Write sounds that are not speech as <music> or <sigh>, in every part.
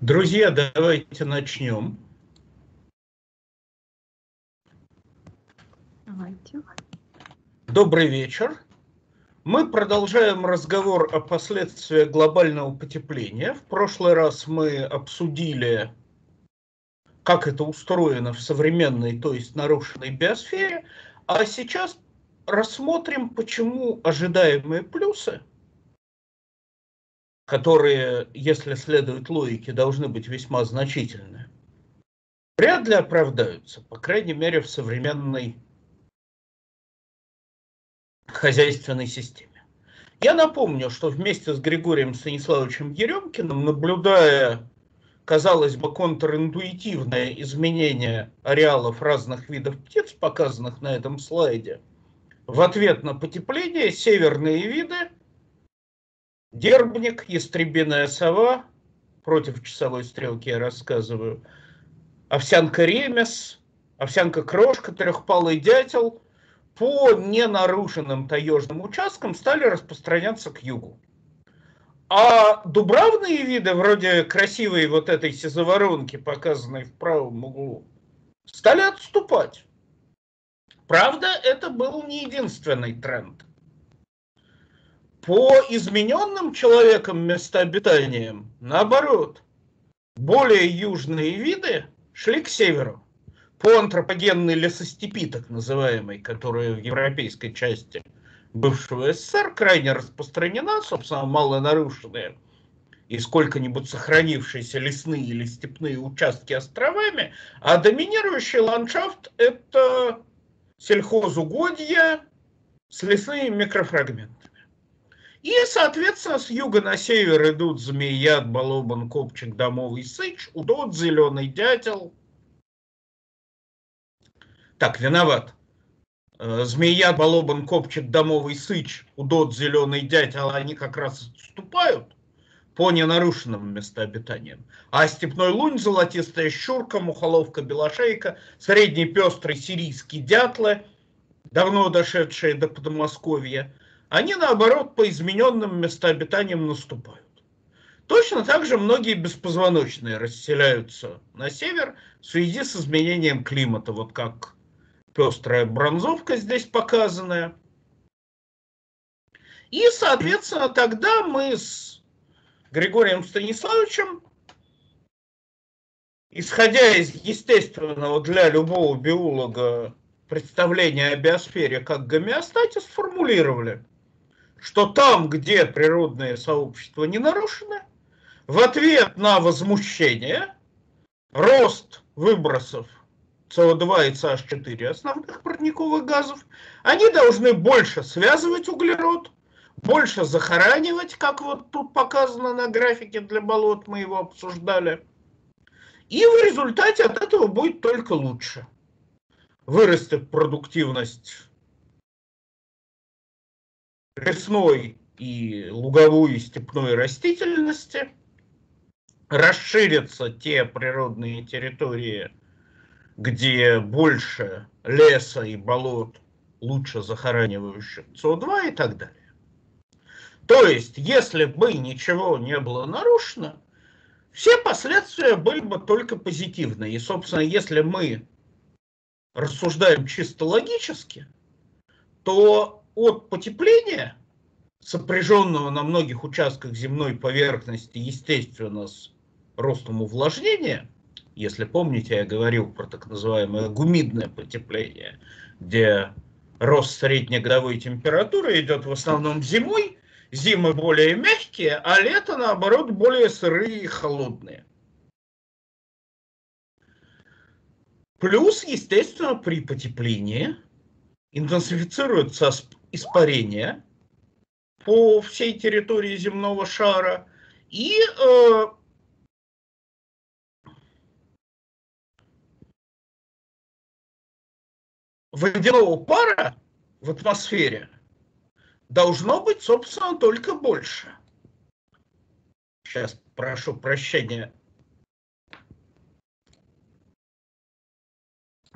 Друзья, давайте начнем. Давайте. Добрый вечер. Мы продолжаем разговор о последствиях глобального потепления. В прошлый раз мы обсудили, как это устроено в современной, то есть нарушенной биосфере, а сейчас рассмотрим, почему ожидаемые плюсы – которые, если следует логике, должны быть весьма значительны, вряд ли оправдаются, по крайней мере, в современной хозяйственной системе. Я напомню, что вместе с Григорием Станиславовичем Еремкиным, наблюдая, казалось бы, контринтуитивное изменение ареалов разных видов птиц, показанных на этом слайде, в ответ на потепление северные виды Дербник, ястребиная сова, против часовой стрелки я рассказываю, овсянка ремес, овсянка крошка, трехпалый дятел по ненарушенным таежным участкам стали распространяться к югу. А дубравные виды, вроде красивой вот этой сизоворонки, показанной в правом углу, стали отступать. Правда, это был не единственный тренд по измененным человеком местообитаниям, наоборот, более южные виды шли к северу. По антропогенной лесостепи, так называемой, которая в европейской части бывшего СССР крайне распространена, собственно, малонарушенная, и сколько-нибудь сохранившиеся лесные или степные участки островами, а доминирующий ландшафт – это сельхозугодья с лесными микрофрагментами. И, соответственно, с юга на север идут змеят, балобан, копчик, домовый сыч, удот, зеленый дятел. Так, виноват. Э, змея, балобан, копчик, домовый сыч, удот, зеленый дятел, они как раз отступают по ненарушенным местообитаниям. А степной лунь, золотистая щурка, мухоловка, белошейка, средний пестрый сирийский дятлы, давно дошедшие до Подмосковья, они, наоборот, по измененным местообитаниям наступают. Точно так же многие беспозвоночные расселяются на север в связи с изменением климата, вот как пестрая бронзовка здесь показанная. И, соответственно, тогда мы с Григорием Станиславовичем, исходя из естественного для любого биолога представления о биосфере как гомеостате, сформулировали, что там, где природное сообщество не нарушено, в ответ на возмущение рост выбросов СО2 и CH4 основных парниковых газов, они должны больше связывать углерод, больше захоранивать, как вот тут показано на графике для болот, мы его обсуждали. И в результате от этого будет только лучше. Вырастет продуктивность лесной и луговой и степной растительности, расширятся те природные территории, где больше леса и болот, лучше захоранивающих СО2 и так далее. То есть, если бы ничего не было нарушено, все последствия были бы только позитивные. И, собственно, если мы рассуждаем чисто логически, то от потепления, сопряженного на многих участках земной поверхности, естественно, с ростом увлажнения, если помните, я говорил про так называемое гумидное потепление, где рост среднегодовой температуры идет в основном зимой, зимы более мягкие, а лето, наоборот, более сырые и холодные. Плюс, естественно, при потеплении интенсифицируется испарения по всей территории земного шара и э, водяного пара в атмосфере должно быть, собственно, только больше. Сейчас прошу прощения.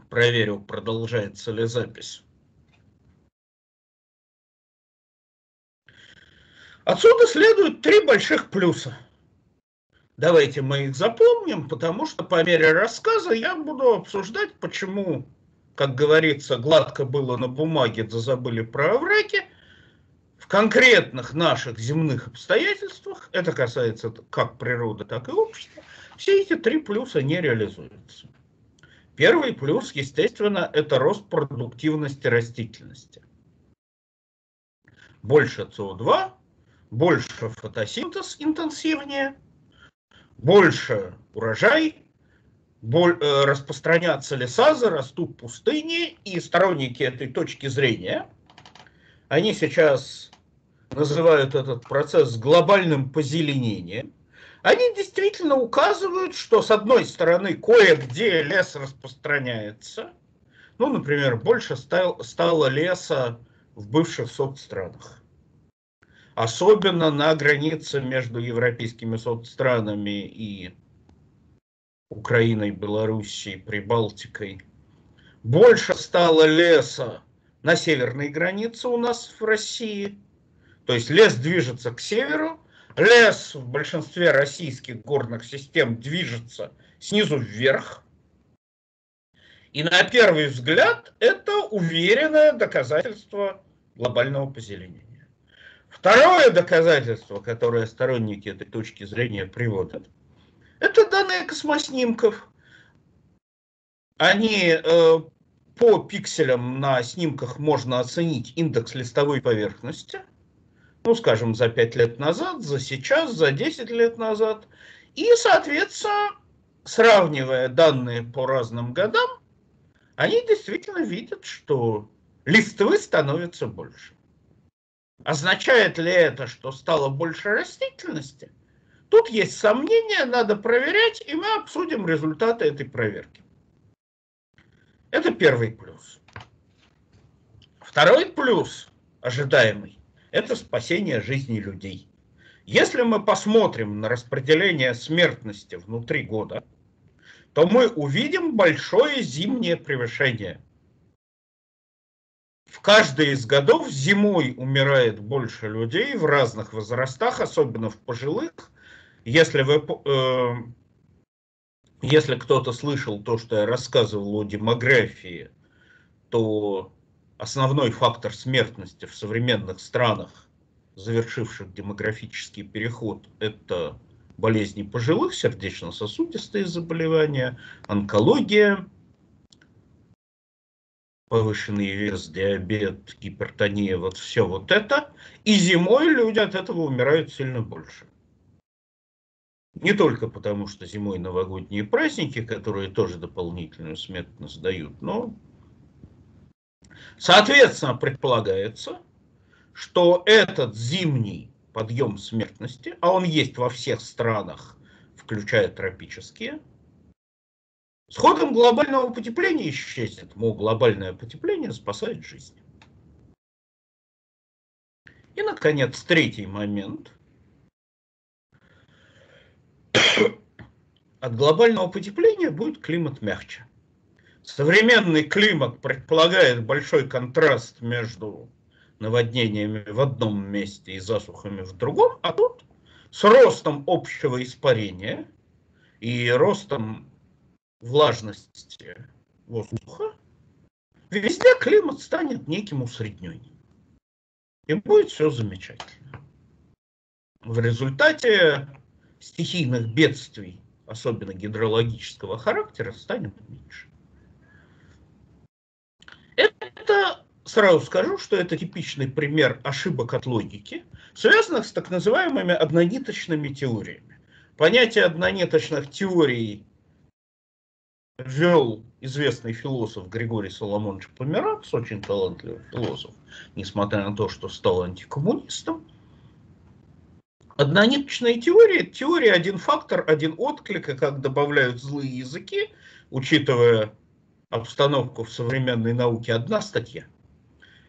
Проверю, продолжается ли запись. Отсюда следует три больших плюса. Давайте мы их запомним, потому что по мере рассказа я буду обсуждать, почему, как говорится, гладко было на бумаге, да забыли про овраги, в конкретных наших земных обстоятельствах, это касается как природы, так и общества, все эти три плюса не реализуются. Первый плюс, естественно, это рост продуктивности растительности. Больше СО2, больше фотосинтез интенсивнее, больше урожай, боль, э, распространятся леса, зарастут пустыни, и сторонники этой точки зрения, они сейчас называют этот процесс глобальным позеленением, они действительно указывают, что с одной стороны кое-где лес распространяется, ну, например, больше стал, стало леса в бывших соцстранах. Особенно на границе между европейскими соцстранами и Украиной, Белоруссией, Прибалтикой. Больше стало леса на северной границе у нас в России. То есть лес движется к северу, лес в большинстве российских горных систем движется снизу вверх. И на первый взгляд это уверенное доказательство глобального позеленения. Второе доказательство, которое сторонники этой точки зрения приводят, это данные космоснимков. Они э, по пикселям на снимках можно оценить индекс листовой поверхности – ну, скажем, за 5 лет назад, за сейчас, за 10 лет назад. И, соответственно, сравнивая данные по разным годам, они действительно видят, что листвы становится больше. Означает ли это, что стало больше растительности? Тут есть сомнения, надо проверять, и мы обсудим результаты этой проверки. Это первый плюс. Второй плюс, ожидаемый, это спасение жизни людей. Если мы посмотрим на распределение смертности внутри года, то мы увидим большое зимнее превышение. В каждый из годов зимой умирает больше людей в разных возрастах, особенно в пожилых. Если вы, э, если кто-то слышал то, что я рассказывал о демографии, то основной фактор смертности в современных странах, завершивших демографический переход, это болезни пожилых, сердечно-сосудистые заболевания, онкология, повышенный вес, диабет, гипертония, вот все вот это. И зимой люди от этого умирают сильно больше. Не только потому, что зимой новогодние праздники, которые тоже дополнительную смертность дают, но Соответственно, предполагается, что этот зимний подъем смертности, а он есть во всех странах, включая тропические, с ходом глобального потепления исчезнет. Мол, глобальное потепление спасает жизнь. И, наконец, третий момент. От глобального потепления будет климат мягче. Современный климат предполагает большой контраст между наводнениями в одном месте и засухами в другом, а тут с ростом общего испарения и ростом влажности воздуха везде климат станет неким усреднением. И будет все замечательно. В результате стихийных бедствий, особенно гидрологического характера, станет меньше. Это, сразу скажу, что это типичный пример ошибок от логики, связанных с так называемыми однониточными теориями. Понятие однониточных теорий ввел известный философ Григорий Соломонович Померанц, очень талантливый философ, несмотря на то, что стал антикоммунистом. Однониточная теория – теория один фактор, один отклик, и как добавляют злые языки, учитывая обстановку в современной науке одна статья.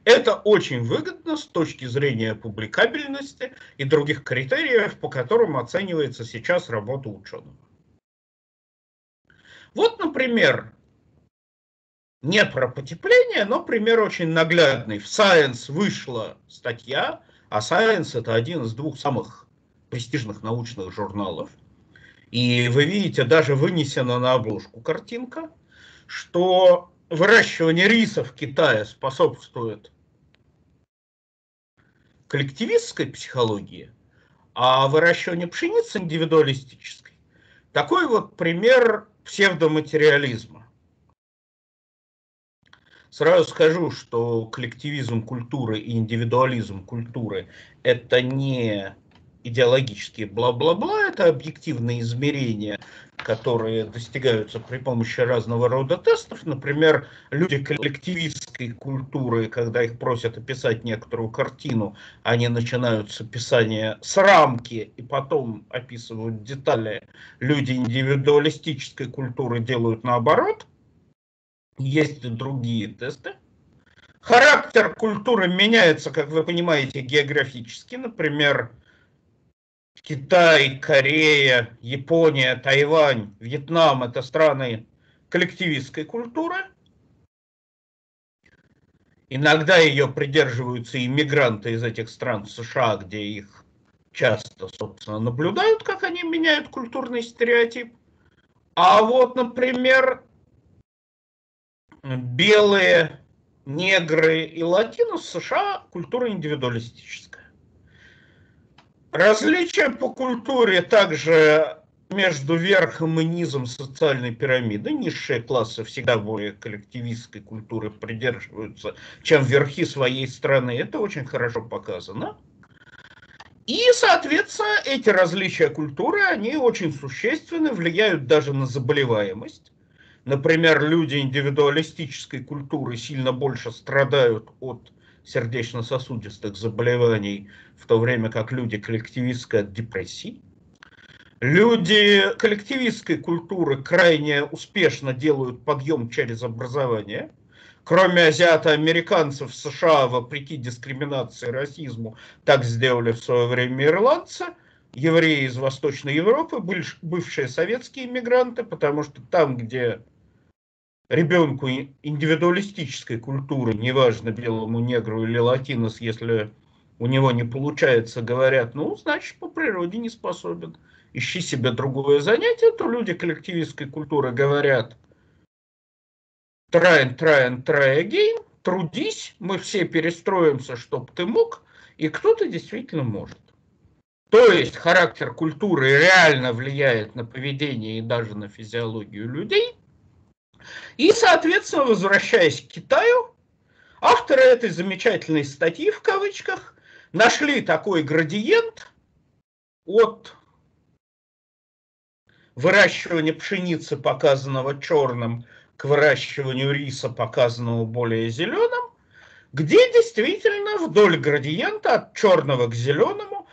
Это очень выгодно с точки зрения публикабельности и других критериев, по которым оценивается сейчас работа ученого. Вот, например, не про потепление, но пример очень наглядный. В Science вышла статья, а Science это один из двух самых престижных научных журналов. И вы видите, даже вынесена на обложку картинка, что выращивание риса в Китае способствует коллективистской психологии, а выращивание пшеницы индивидуалистической. Такой вот пример псевдоматериализма. Сразу скажу, что коллективизм культуры и индивидуализм культуры – это не идеологические бла-бла-бла, это объективные измерения, которые достигаются при помощи разного рода тестов. Например, люди коллективистской культуры, когда их просят описать некоторую картину, они начинают с описания с рамки и потом описывают детали. Люди индивидуалистической культуры делают наоборот. Есть и другие тесты. Характер культуры меняется, как вы понимаете, географически. Например, Китай, Корея, Япония, Тайвань, Вьетнам – это страны коллективистской культуры. Иногда ее придерживаются иммигранты из этих стран США, где их часто, собственно, наблюдают, как они меняют культурный стереотип. А вот, например, белые, негры и латино США культура индивидуалистическая. Различия по культуре также между верхом и низом социальной пирамиды. Низшие классы всегда более коллективистской культуры придерживаются, чем верхи своей страны. Это очень хорошо показано. И, соответственно, эти различия культуры, они очень существенны, влияют даже на заболеваемость. Например, люди индивидуалистической культуры сильно больше страдают от сердечно-сосудистых заболеваний, в то время как люди коллективистской депрессии. Люди коллективистской культуры крайне успешно делают подъем через образование. Кроме азиато-американцев США, вопреки дискриминации и расизму, так сделали в свое время ирландцы, евреи из Восточной Европы, бывшие советские иммигранты, потому что там, где ребенку индивидуалистической культуры, неважно белому негру или латинос, если у него не получается, говорят, ну, значит, по природе не способен. Ищи себе другое занятие, то люди коллективистской культуры говорят, try and try and try again, трудись, мы все перестроимся, чтобы ты мог, и кто-то действительно может. То есть характер культуры реально влияет на поведение и даже на физиологию людей – и, соответственно, возвращаясь к Китаю, авторы этой замечательной статьи, в кавычках, нашли такой градиент от выращивания пшеницы, показанного черным, к выращиванию риса, показанного более зеленым, где действительно вдоль градиента от черного к зеленому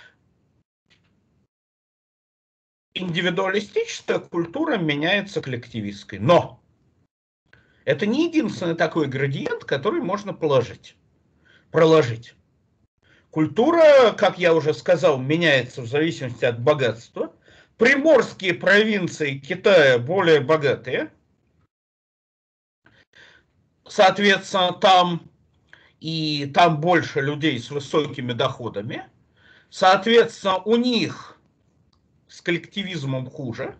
индивидуалистическая культура меняется коллективистской. Но это не единственный такой градиент, который можно положить, проложить. Культура, как я уже сказал, меняется в зависимости от богатства. Приморские провинции Китая более богатые. Соответственно, там и там больше людей с высокими доходами. Соответственно, у них с коллективизмом хуже.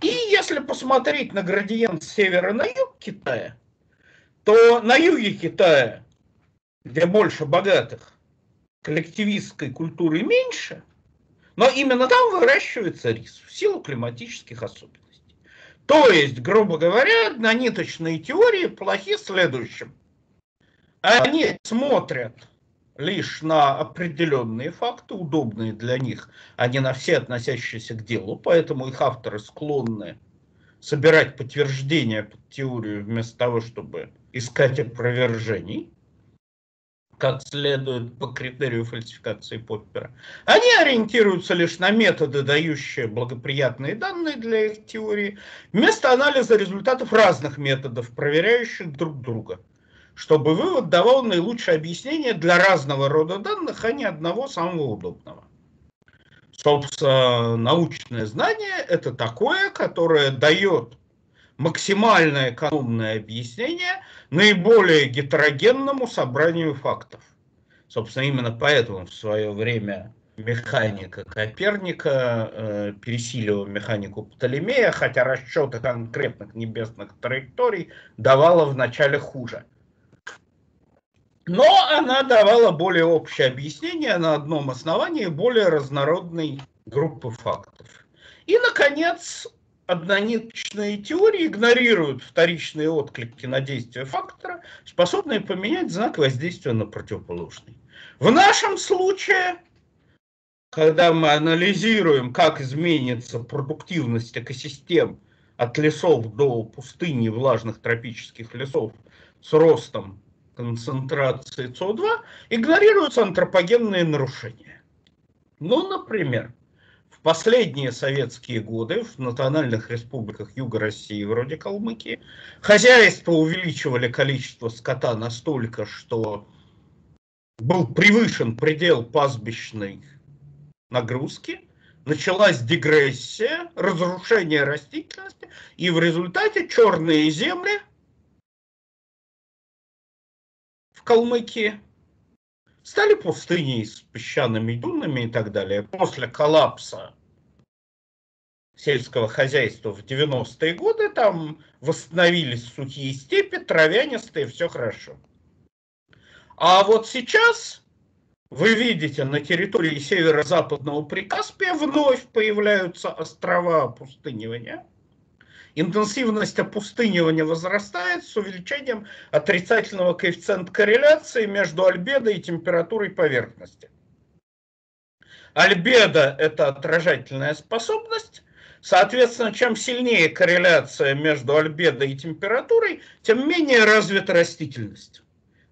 И если посмотреть на градиент с севера на юг Китая, то на юге Китая, где больше богатых, коллективистской культуры меньше, но именно там выращивается рис в силу климатических особенностей. То есть, грубо говоря, на ниточные теории плохи следующим. Они смотрят лишь на определенные факты, удобные для них, а не на все относящиеся к делу, поэтому их авторы склонны собирать подтверждения под теорию вместо того, чтобы искать опровержений, как следует по критерию фальсификации Поппера. Они ориентируются лишь на методы, дающие благоприятные данные для их теории, вместо анализа результатов разных методов, проверяющих друг друга – чтобы вывод давал наилучшее объяснение для разного рода данных, а не одного самого удобного. Собственно, научное знание – это такое, которое дает максимально экономное объяснение наиболее гетерогенному собранию фактов. Собственно, именно поэтому в свое время механика Коперника э, пересилила механику Птолемея, хотя расчеты конкретных небесных траекторий давала вначале хуже. Но она давала более общее объяснение на одном основании более разнородной группы фактов. И, наконец, однониточные теории игнорируют вторичные отклики на действие фактора, способные поменять знак воздействия на противоположный. В нашем случае, когда мы анализируем, как изменится продуктивность экосистем от лесов до пустыни влажных тропических лесов с ростом концентрации СО2, игнорируются антропогенные нарушения. Ну, например, в последние советские годы в национальных республиках Юга России, вроде Калмыкии, хозяйства увеличивали количество скота настолько, что был превышен предел пастбищной нагрузки, началась дегрессия, разрушение растительности, и в результате черные земли Калмыкии стали пустыней с песчаными дюнами и так далее. После коллапса сельского хозяйства в 90-е годы там восстановились сухие степи, травянистые, все хорошо. А вот сейчас вы видите, на территории северо-западного Прикаспия вновь появляются острова опустынивания – Интенсивность опустынивания возрастает с увеличением отрицательного коэффициента корреляции между альбедо и температурой поверхности. Альбедо – это отражательная способность. Соответственно, чем сильнее корреляция между альбедо и температурой, тем менее развита растительность.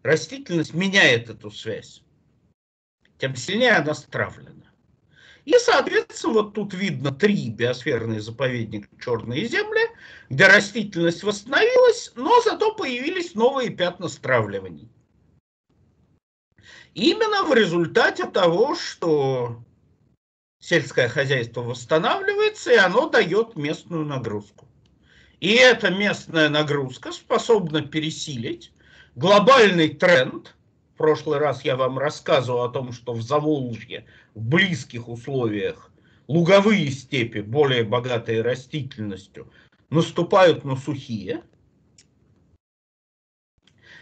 Растительность меняет эту связь. Тем сильнее она стравлена. И, соответственно, вот тут видно три биосферные заповедника «Черные земли», где растительность восстановилась, но зато появились новые пятна стравливаний. Именно в результате того, что сельское хозяйство восстанавливается, и оно дает местную нагрузку. И эта местная нагрузка способна пересилить глобальный тренд – прошлый раз я вам рассказывал о том, что в Заволжье в близких условиях луговые степи, более богатые растительностью, наступают на сухие.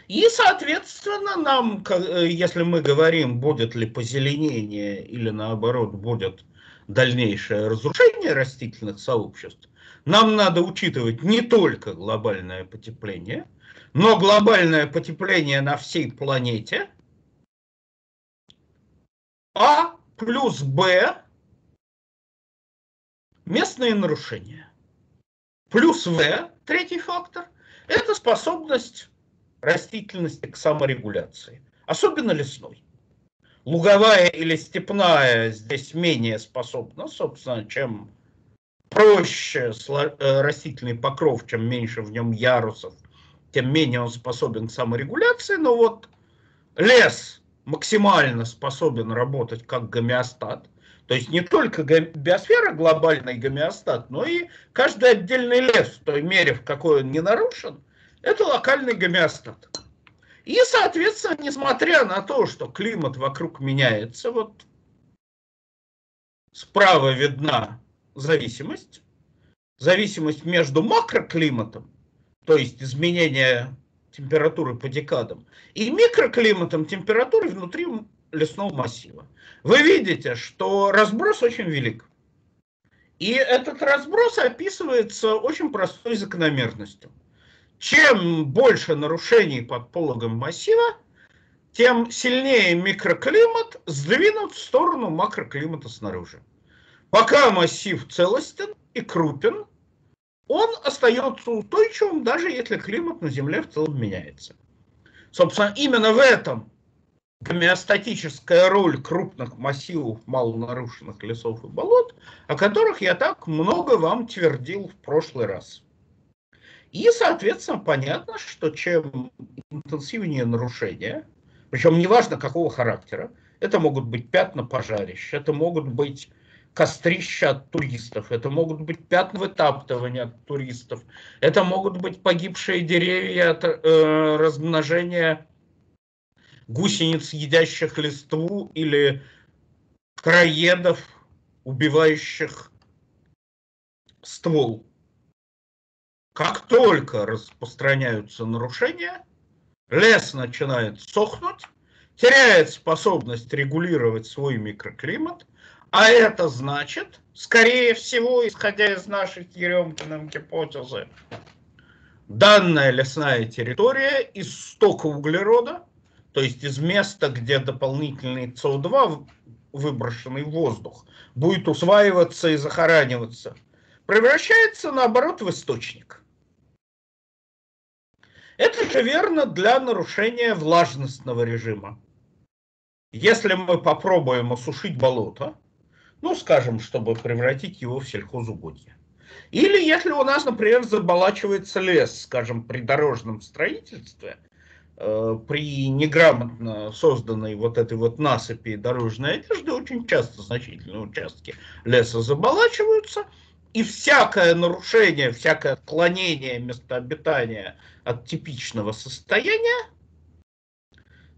И, соответственно, нам, э, если мы говорим, будет ли позеленение или наоборот будет дальнейшее разрушение растительных сообществ, нам надо учитывать не только глобальное потепление – но глобальное потепление на всей планете, А плюс Б местные нарушения. Плюс В, третий фактор, это способность растительности к саморегуляции, особенно лесной. Луговая или степная здесь менее способна, собственно, чем проще э, растительный покров, чем меньше в нем ярусов тем менее он способен к саморегуляции, но вот лес максимально способен работать как гомеостат, то есть не только биосфера глобальный гомеостат, но и каждый отдельный лес в той мере, в какой он не нарушен, это локальный гомеостат. И, соответственно, несмотря на то, что климат вокруг меняется, вот справа видна зависимость, зависимость между макроклиматом то есть изменение температуры по декадам, и микроклиматом температуры внутри лесного массива. Вы видите, что разброс очень велик. И этот разброс описывается очень простой закономерностью. Чем больше нарушений под пологом массива, тем сильнее микроклимат сдвинут в сторону макроклимата снаружи. Пока массив целостен и крупен, он остается устойчивым, даже если климат на Земле в целом меняется. Собственно, именно в этом гомеостатическая роль крупных массивов малонарушенных лесов и болот, о которых я так много вам твердил в прошлый раз. И, соответственно, понятно, что чем интенсивнее нарушения, причем неважно какого характера, это могут быть пятна пожарищ, это могут быть кострища от туристов, это могут быть пятна вытаптывания от туристов, это могут быть погибшие деревья от э, размножения гусениц, едящих листву, или краедов, убивающих ствол. Как только распространяются нарушения, лес начинает сохнуть, теряет способность регулировать свой микроклимат, а это значит, скорее всего, исходя из нашей Еремкиным гипотезы, данная лесная территория из стока углерода, то есть из места, где дополнительный СО2, выброшенный в воздух, будет усваиваться и захораниваться, превращается, наоборот, в источник. Это же верно для нарушения влажностного режима. Если мы попробуем осушить болото, ну, скажем, чтобы превратить его в сельхозугодье, или если у нас, например, заболачивается лес, скажем, при дорожном строительстве, э, при неграмотно созданной вот этой вот насыпи дорожной одежды, очень часто значительные участки леса заболачиваются, и всякое нарушение, всякое отклонение места обитания от типичного состояния.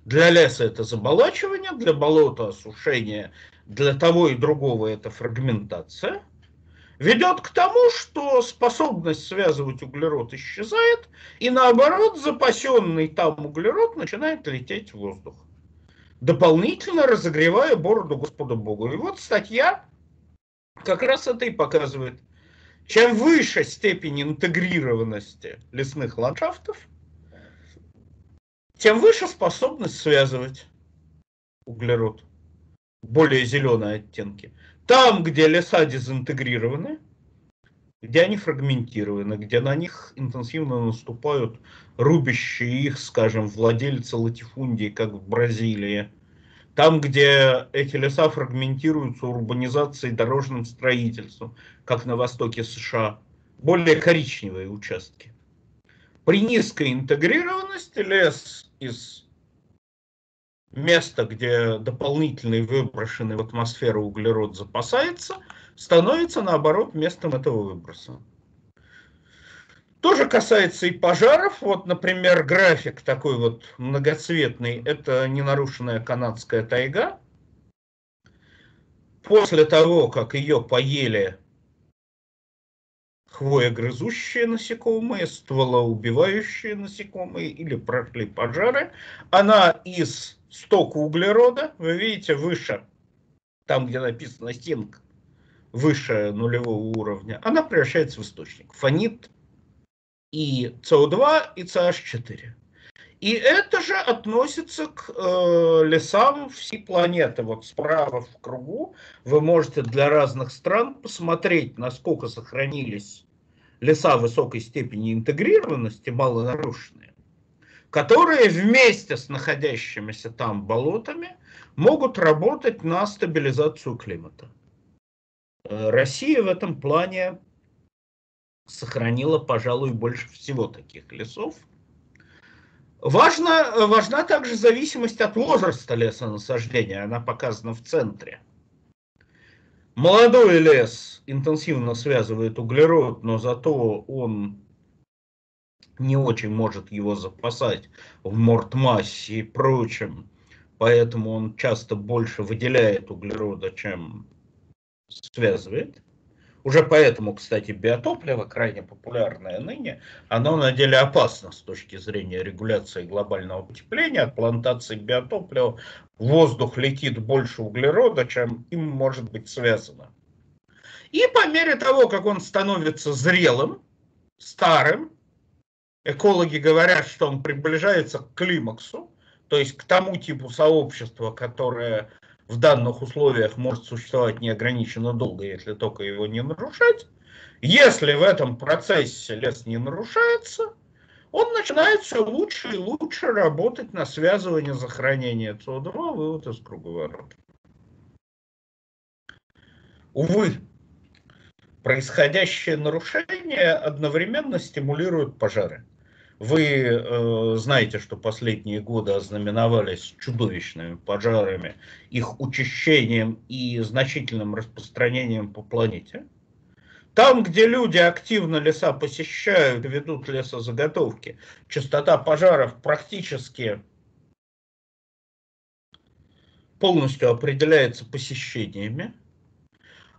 Для леса это заболачивание, для болота осушение, для того и другого это фрагментация. Ведет к тому, что способность связывать углерод исчезает, и наоборот запасенный там углерод начинает лететь в воздух, дополнительно разогревая бороду Господа Богу. И вот статья как раз это и показывает. Чем выше степень интегрированности лесных ландшафтов, тем выше способность связывать углерод, более зеленые оттенки. Там, где леса дезинтегрированы, где они фрагментированы, где на них интенсивно наступают рубящие их, скажем, владельцы латифундии, как в Бразилии, там, где эти леса фрагментируются урбанизацией, дорожным строительством, как на востоке США, более коричневые участки. При низкой интегрированности лес из места, где дополнительный выброшенный в атмосферу углерод запасается, становится, наоборот, местом этого выброса. Тоже касается и пожаров. Вот, например, график такой вот многоцветный. Это ненарушенная канадская тайга. После того, как ее поели хвоегрызущие насекомые, стволоубивающие насекомые или прошли пожары, она из стока углерода, вы видите, выше, там, где написано стинг, выше нулевого уровня, она превращается в источник. Фонит и СО2, и CH4. И это же относится к э, лесам всей планеты. Вот справа в кругу вы можете для разных стран посмотреть, насколько сохранились леса высокой степени интегрированности, малонарушенные, которые вместе с находящимися там болотами могут работать на стабилизацию климата. Э, Россия в этом плане сохранила, пожалуй, больше всего таких лесов. Важно, важна также зависимость от возраста лесонасаждения, она показана в центре. Молодой лес интенсивно связывает углерод, но зато он не очень может его запасать в мортмассе и прочем, поэтому он часто больше выделяет углерода, чем связывает. Уже поэтому, кстати, биотопливо, крайне популярное ныне, оно на деле опасно с точки зрения регуляции глобального потепления. От плантации биотоплива в воздух летит больше углерода, чем им может быть связано. И по мере того, как он становится зрелым, старым, экологи говорят, что он приближается к климаксу, то есть к тому типу сообщества, которое в данных условиях может существовать неограниченно долго, если только его не нарушать. Если в этом процессе лес не нарушается, он начинает все лучше и лучше работать на связывание захоронения СО2, вывод из круговорота. Увы, происходящее нарушение одновременно стимулирует пожары. Вы э, знаете, что последние годы ознаменовались чудовищными пожарами, их учащением и значительным распространением по планете. Там, где люди активно леса посещают, ведут лесозаготовки, частота пожаров практически полностью определяется посещениями.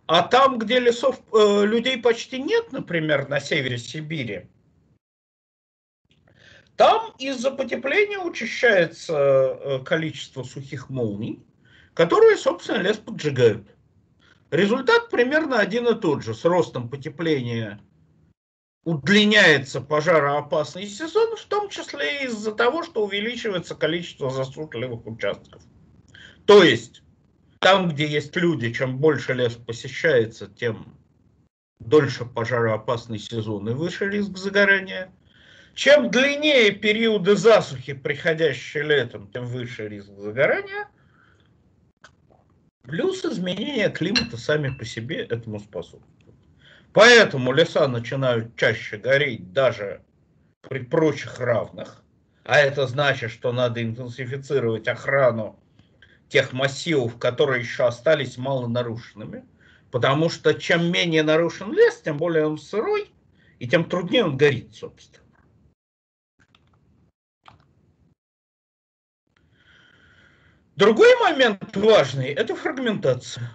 А там, где лесов, э, людей почти нет, например, на севере Сибири, там из-за потепления учащается э, количество сухих молний, которые, собственно, лес поджигают. Результат примерно один и тот же. С ростом потепления удлиняется пожароопасный сезон, в том числе из-за того, что увеличивается количество засушливых участков. То есть, там, где есть люди, чем больше лес посещается, тем дольше пожароопасный сезон и выше риск загорания. Чем длиннее периоды засухи, приходящие летом, тем выше риск загорания. Плюс изменения климата сами по себе этому способствуют. Поэтому леса начинают чаще гореть даже при прочих равных. А это значит, что надо интенсифицировать охрану тех массивов, которые еще остались мало нарушенными. Потому что чем менее нарушен лес, тем более он сырой, и тем труднее он горит, собственно. Другой момент важный – это фрагментация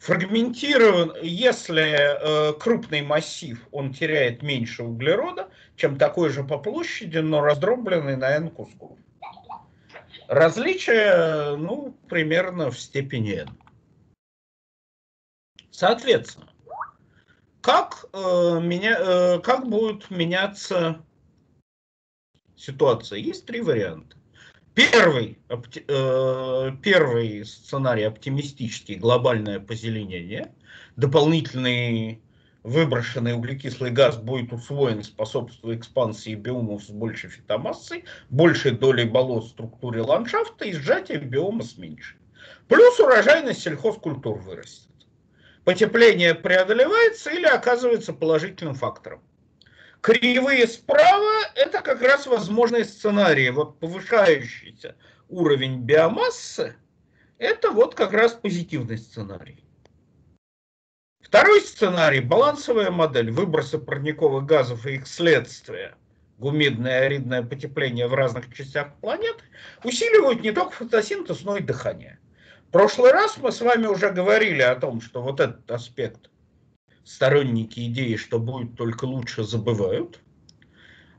фрагментирован, если э, крупный массив, он теряет меньше углерода, чем такой же по площади, но раздробленный на n кусков. Различие, ну, примерно в степени n. Соответственно, как, э, меня, э, как будет меняться ситуация? Есть три варианта. Первый, э, первый сценарий оптимистический, глобальное позеленение. Дополнительный выброшенный углекислый газ будет усвоен, способствуя экспансии биомов с большей фитомассой, большей долей болот в структуре ландшафта и сжатие биома с меньшей. Плюс урожайность сельхозкультур вырастет. Потепление преодолевается или оказывается положительным фактором. Кривые справа – это как раз возможные сценарии. Вот повышающийся уровень биомассы – это вот как раз позитивный сценарий. Второй сценарий – балансовая модель выброса парниковых газов и их следствия – гумидное и аридное потепление в разных частях планеты усиливают не только фотосинтез, но и дыхание. В прошлый раз мы с вами уже говорили о том, что вот этот аспект сторонники идеи, что будет только лучше, забывают.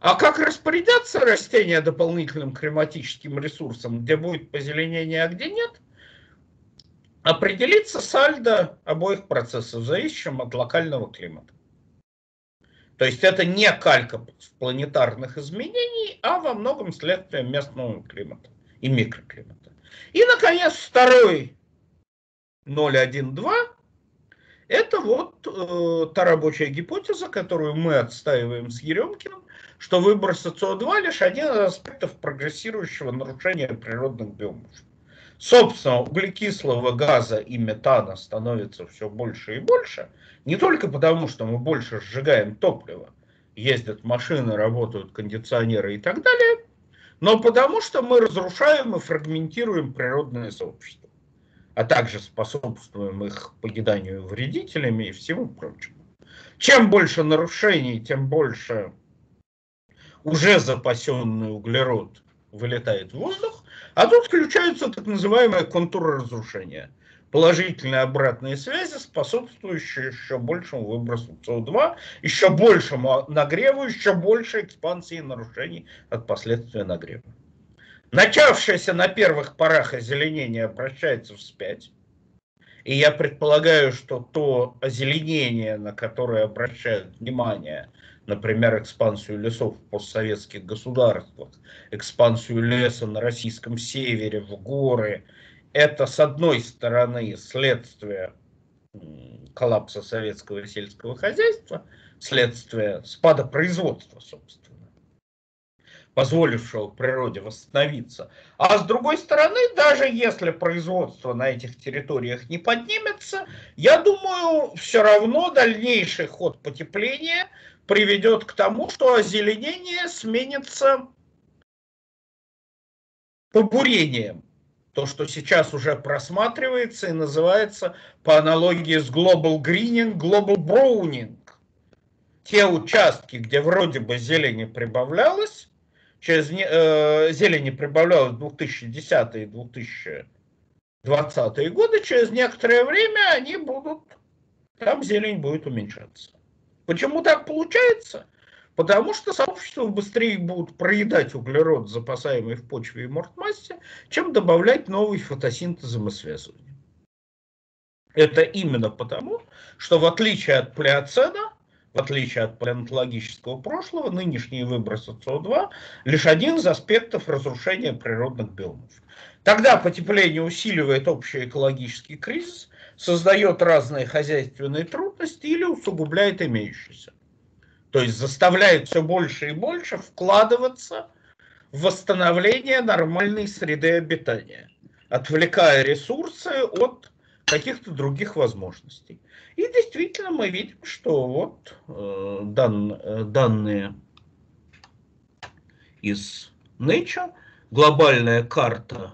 А как распорядятся растения дополнительным климатическим ресурсом, где будет позеленение, а где нет, определится сальдо обоих процессов, зависящим от локального климата. То есть это не калька планетарных изменений, а во многом следствие местного климата и микроклимата. И, наконец, второй 0.1.2 это вот э, та рабочая гипотеза, которую мы отстаиваем с Еремкиным, что выброс СО2 лишь один из аспектов прогрессирующего нарушения природных биомов. Собственно, углекислого газа и метана становится все больше и больше, не только потому, что мы больше сжигаем топливо, ездят машины, работают кондиционеры и так далее, но потому что мы разрушаем и фрагментируем природное сообщество а также способствуем их поеданию вредителями и всему прочему. Чем больше нарушений, тем больше уже запасенный углерод вылетает в воздух, а тут включаются так называемые контуры разрушения. Положительные обратные связи, способствующие еще большему выбросу СО2, еще большему нагреву, еще большей экспансии нарушений от последствия нагрева. Начавшееся на первых порах озеленение обращается вспять. И я предполагаю, что то озеленение, на которое обращают внимание, например, экспансию лесов в постсоветских государствах, экспансию леса на российском севере, в горы, это, с одной стороны, следствие коллапса советского сельского хозяйства, следствие спада производства, собственно позволившего природе восстановиться. А с другой стороны, даже если производство на этих территориях не поднимется, я думаю, все равно дальнейший ход потепления приведет к тому, что озеленение сменится побурением. То, что сейчас уже просматривается и называется по аналогии с Global Greening, Global Browning. Те участки, где вроде бы зелени прибавлялось, через э, зелени прибавлялось 2010 и 2000 20-е годы, через некоторое время они будут, там зелень будет уменьшаться. Почему так получается? Потому что сообщества быстрее будут проедать углерод, запасаемый в почве и мортмассе, чем добавлять новый фотосинтезом и связыванием. Это именно потому, что в отличие от плеоцена, в отличие от палеонтологического прошлого, нынешние выбросы СО2 лишь один из аспектов разрушения природных биомов. Тогда потепление усиливает общий экологический кризис, создает разные хозяйственные трудности или усугубляет имеющиеся. То есть заставляет все больше и больше вкладываться в восстановление нормальной среды обитания, отвлекая ресурсы от каких-то других возможностей. И действительно мы видим, что вот э, дан, э, данные из Nature, глобальная карта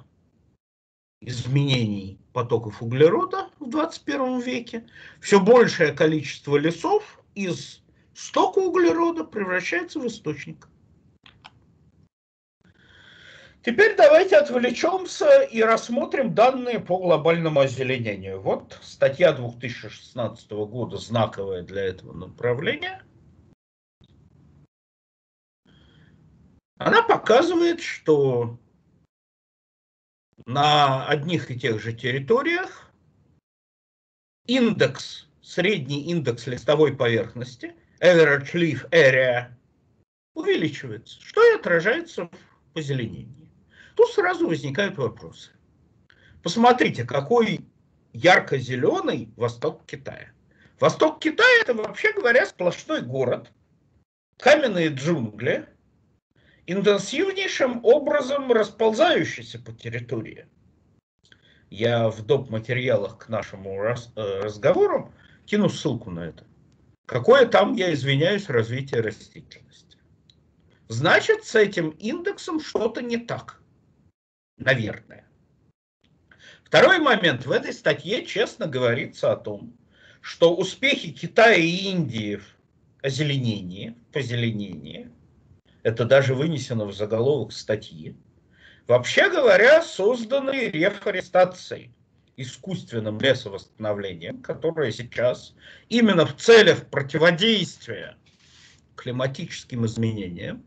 изменений потоков углерода в 21 веке, все большее количество лесов из стока углерода превращается в источник. Теперь давайте отвлечемся и рассмотрим данные по глобальному озеленению. Вот статья 2016 года, знаковая для этого направления. Она показывает, что на одних и тех же территориях индекс, средний индекс листовой поверхности, average leaf area, увеличивается, что и отражается в позеленении. Тут сразу возникают вопросы. Посмотрите, какой ярко-зеленый восток Китая. Восток Китая это, вообще говоря, сплошной город, каменные джунгли, интенсивнейшим образом расползающийся по территории. Я в доп. материалах к нашему раз, э, разговору кину ссылку на это. Какое там, я извиняюсь, развитие растительности. Значит, с этим индексом что-то не так. Наверное. Второй момент. В этой статье честно говорится о том, что успехи Китая и Индии в озеленении, позеленении – это даже вынесено в заголовок статьи, вообще говоря, созданы рефорестацией, искусственным лесовосстановлением, которое сейчас именно в целях противодействия климатическим изменениям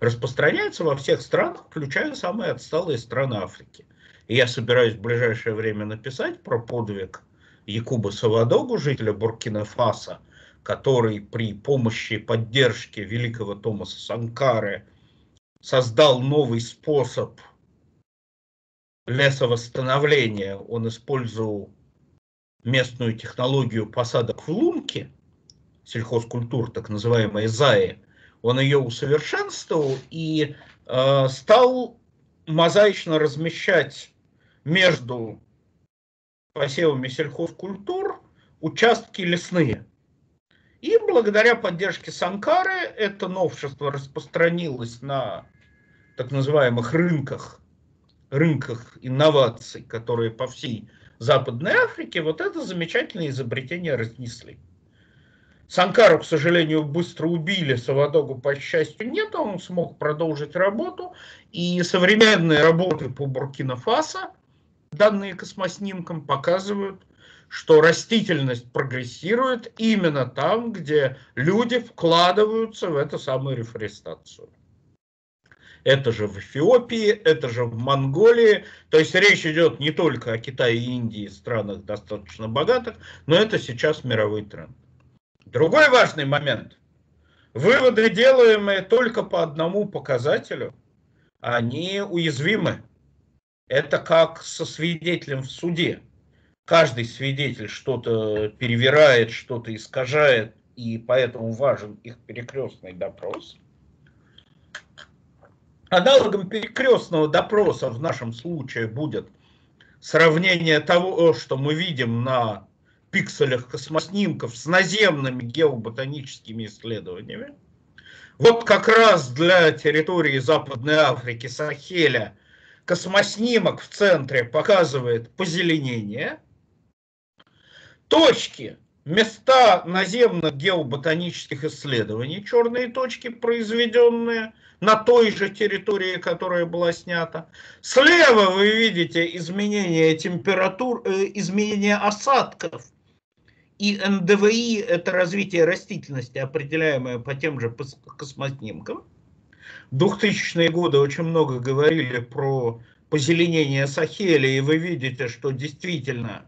распространяется во всех странах, включая самые отсталые страны Африки. И я собираюсь в ближайшее время написать про подвиг Якуба Савадогу, жителя Буркина-Фасо, который при помощи поддержки великого Томаса Санкары создал новый способ лесовосстановления. Он использовал местную технологию посадок в лунки, сельхозкультур, так называемые ЗАИ. Он ее усовершенствовал и э, стал мозаично размещать между посевами сельхозкультур участки лесные. И благодаря поддержке Санкары это новшество распространилось на так называемых рынках, рынках инноваций, которые по всей Западной Африке вот это замечательное изобретение разнесли. Санкару, к сожалению, быстро убили, Савадогу, по счастью, нет, он смог продолжить работу. И современные работы по Буркина-Фасо, данные космоснимкам, показывают, что растительность прогрессирует именно там, где люди вкладываются в эту самую рефорестацию. Это же в Эфиопии, это же в Монголии. То есть речь идет не только о Китае Индии, странах достаточно богатых, но это сейчас мировой тренд. Другой важный момент. Выводы, делаемые только по одному показателю, они уязвимы. Это как со свидетелем в суде каждый свидетель что-то перевирает, что-то искажает, и поэтому важен их перекрестный допрос. Аналогом перекрестного допроса в нашем случае будет сравнение того, что мы видим на пикселях космоснимков с наземными геоботаническими исследованиями. Вот как раз для территории Западной Африки, Сахеля, космоснимок в центре показывает позеленение – точки места наземных геоботанических исследований, черные точки, произведенные на той же территории, которая была снята. Слева вы видите изменение температур, э, изменение осадков. И НДВИ – это развитие растительности, определяемое по тем же космоснимкам. В 2000-е годы очень много говорили про позеленение Сахеля, и вы видите, что действительно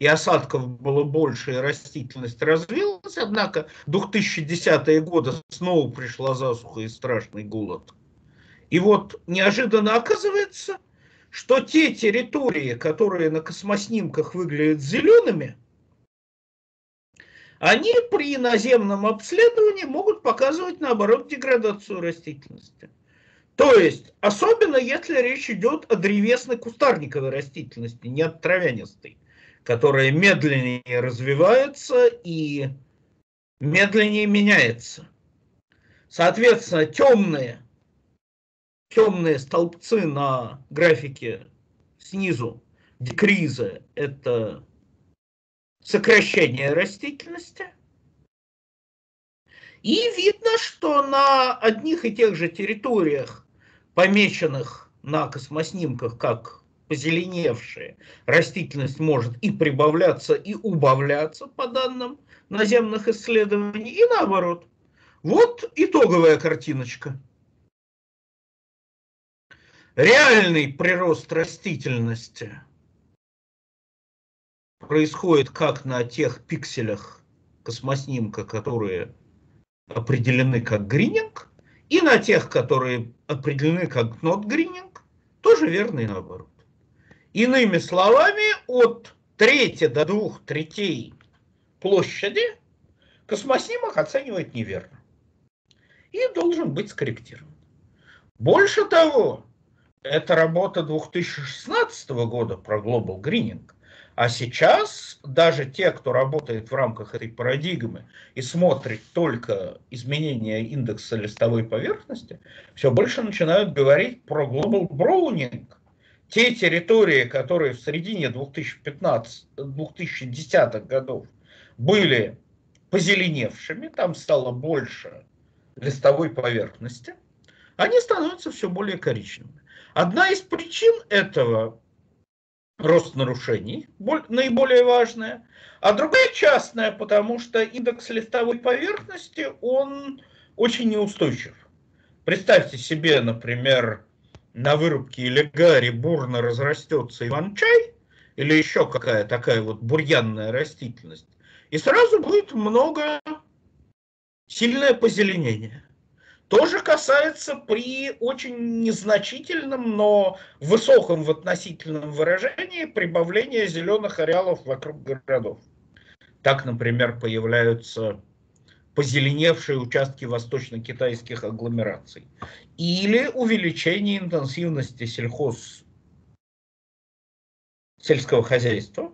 и осадков было больше, и растительность развилась, однако 2010-е годы снова пришла засуха и страшный голод. И вот неожиданно оказывается, что те территории, которые на космоснимках выглядят зелеными, они при наземном обследовании могут показывать, наоборот, деградацию растительности. То есть, особенно если речь идет о древесной кустарниковой растительности, не от травянистой которая медленнее развивается и медленнее меняется. Соответственно, темные, темные столбцы на графике снизу декриза – это сокращение растительности. И видно, что на одних и тех же территориях, помеченных на космоснимках как позеленевшие. Растительность может и прибавляться, и убавляться по данным наземных исследований, и наоборот. Вот итоговая картиночка. Реальный прирост растительности происходит как на тех пикселях космоснимка, которые определены как грининг, и на тех, которые определены как not грининг, тоже верно и наоборот. Иными словами, от трети до двух третей площади космоснимок оценивает неверно и должен быть скорректирован. Больше того, это работа 2016 года про Global Greening, а сейчас даже те, кто работает в рамках этой парадигмы и смотрит только изменения индекса листовой поверхности, все больше начинают говорить про Global Browning – те территории, которые в середине 2015-2010 годов были позеленевшими, там стало больше листовой поверхности, они становятся все более коричневыми. Одна из причин этого рост нарушений, наиболее важная, а другая частная, потому что индекс листовой поверхности, он очень неустойчив. Представьте себе, например, на вырубке или гаре бурно разрастется иван-чай, или еще какая такая вот бурьянная растительность, и сразу будет много сильное позеленение. То же касается при очень незначительном, но высоком в относительном выражении прибавления зеленых ареалов вокруг городов. Так, например, появляются позеленевшие участки восточно-китайских агломераций. Или увеличение интенсивности сельхоз сельского хозяйства,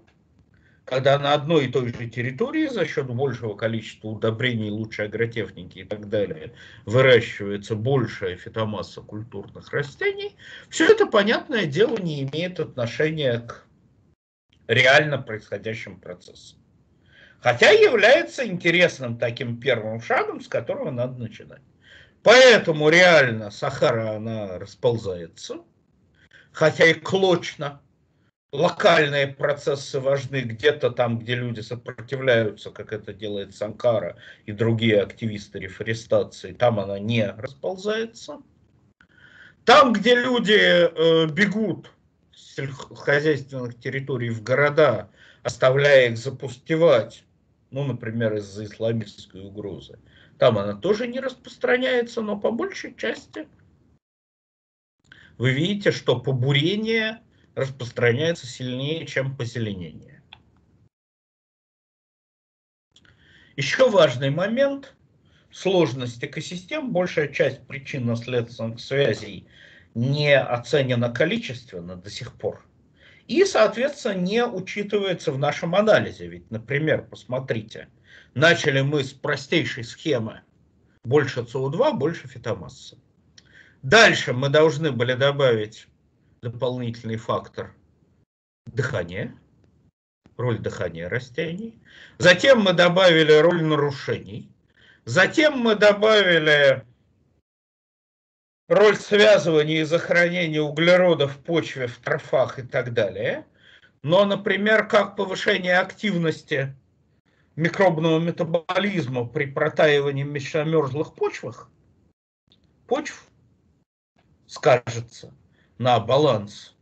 когда на одной и той же территории за счет большего количества удобрений, лучшей агротехники и так далее выращивается большая фитомасса культурных растений, все это, понятное дело, не имеет отношения к реально происходящим процессам. Хотя является интересным таким первым шагом, с которого надо начинать. Поэтому реально Сахара, она расползается, хотя и клочно. Локальные процессы важны где-то там, где люди сопротивляются, как это делает Санкара и другие активисты рефорестации, там она не расползается. Там, где люди э, бегут с сельскохозяйственных территорий в города, оставляя их запустевать, ну, например, из-за исламистской угрозы. Там она тоже не распространяется, но по большей части вы видите, что побурение распространяется сильнее, чем позеленение. Еще важный момент – сложность экосистем. Большая часть причинно-следственных связей не оценена количественно до сих пор – и, соответственно, не учитывается в нашем анализе. Ведь, например, посмотрите, начали мы с простейшей схемы больше СО2, больше фитомассы. Дальше мы должны были добавить дополнительный фактор дыхания. роль дыхания растений. Затем мы добавили роль нарушений. Затем мы добавили роль связывания и захоронения углерода в почве, в трофах и так далее. Но, например, как повышение активности микробного метаболизма при протаивании в мерзлых почвах, почв скажется на баланс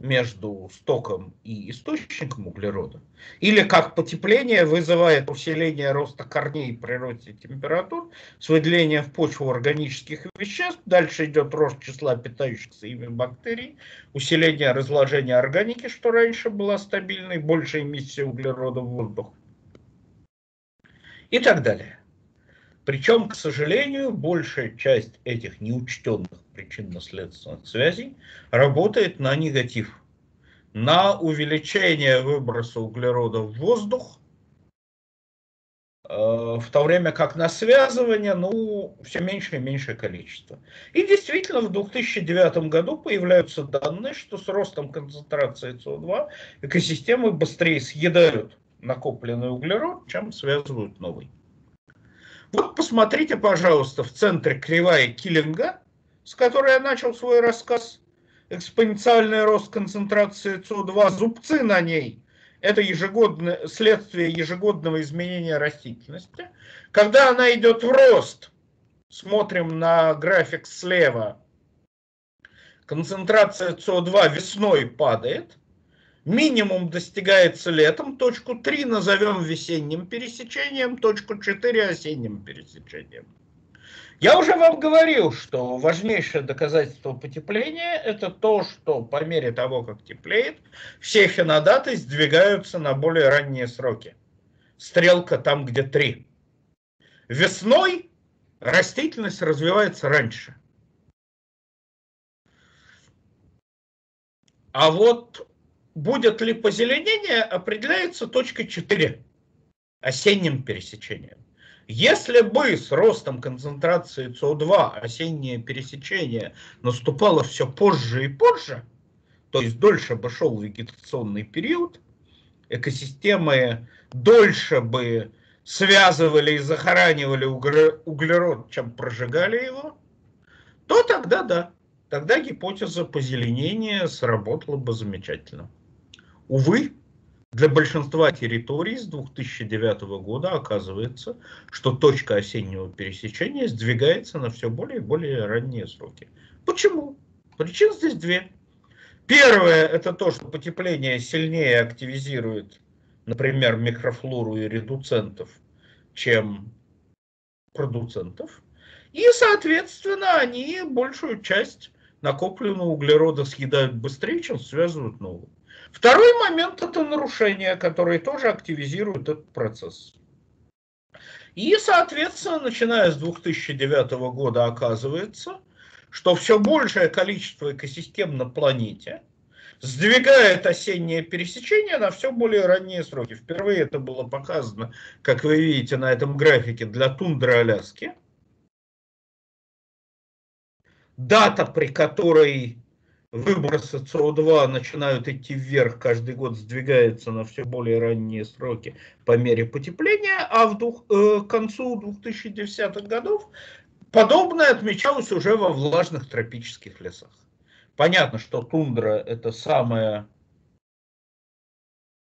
между стоком и источником углерода, или как потепление вызывает усиление роста корней при росте температур с выделением в почву органических веществ, дальше идет рост числа питающихся ими бактерий, усиление разложения органики, что раньше была стабильной, большая эмиссия углерода в воздух и так далее. Причем, к сожалению, большая часть этих неучтенных причинно-следственных связей работает на негатив, на увеличение выброса углерода в воздух, э, в то время как на связывание, ну, все меньше и меньшее количество. И действительно, в 2009 году появляются данные, что с ростом концентрации СО2 экосистемы быстрее съедают накопленный углерод, чем связывают новый. Вот посмотрите, пожалуйста, в центре кривая Киллинга, с которой я начал свой рассказ, экспоненциальный рост концентрации СО2, зубцы на ней, это ежегодное, следствие ежегодного изменения растительности. Когда она идет в рост, смотрим на график слева, концентрация СО2 весной падает, Минимум достигается летом, точку 3 назовем весенним пересечением, точку 4 осенним пересечением. Я уже вам говорил, что важнейшее доказательство потепления – это то, что по мере того, как теплеет, все фенодаты сдвигаются на более ранние сроки. Стрелка там, где 3. Весной растительность развивается раньше. А вот будет ли позеленение, определяется точкой 4, осенним пересечением. Если бы с ростом концентрации СО2 осеннее пересечение наступало все позже и позже, то есть дольше бы шел вегетационный период, экосистемы дольше бы связывали и захоранивали углерод, чем прожигали его, то тогда да, тогда гипотеза позеленения сработала бы замечательно. Увы, для большинства территорий с 2009 года оказывается, что точка осеннего пересечения сдвигается на все более и более ранние сроки. Почему? Причин здесь две. Первое – это то, что потепление сильнее активизирует, например, микрофлору и редуцентов, чем продуцентов. И, соответственно, они большую часть накопленного углерода съедают быстрее, чем связывают новую. Второй момент – это нарушения, которые тоже активизируют этот процесс. И, соответственно, начиная с 2009 года оказывается, что все большее количество экосистем на планете сдвигает осеннее пересечение на все более ранние сроки. Впервые это было показано, как вы видите на этом графике, для тундры Аляски. Дата, при которой выбросы СО2 начинают идти вверх, каждый год сдвигается на все более ранние сроки по мере потепления, а в двух, э, к концу 2010-х годов подобное отмечалось уже во влажных тропических лесах. Понятно, что тундра это самая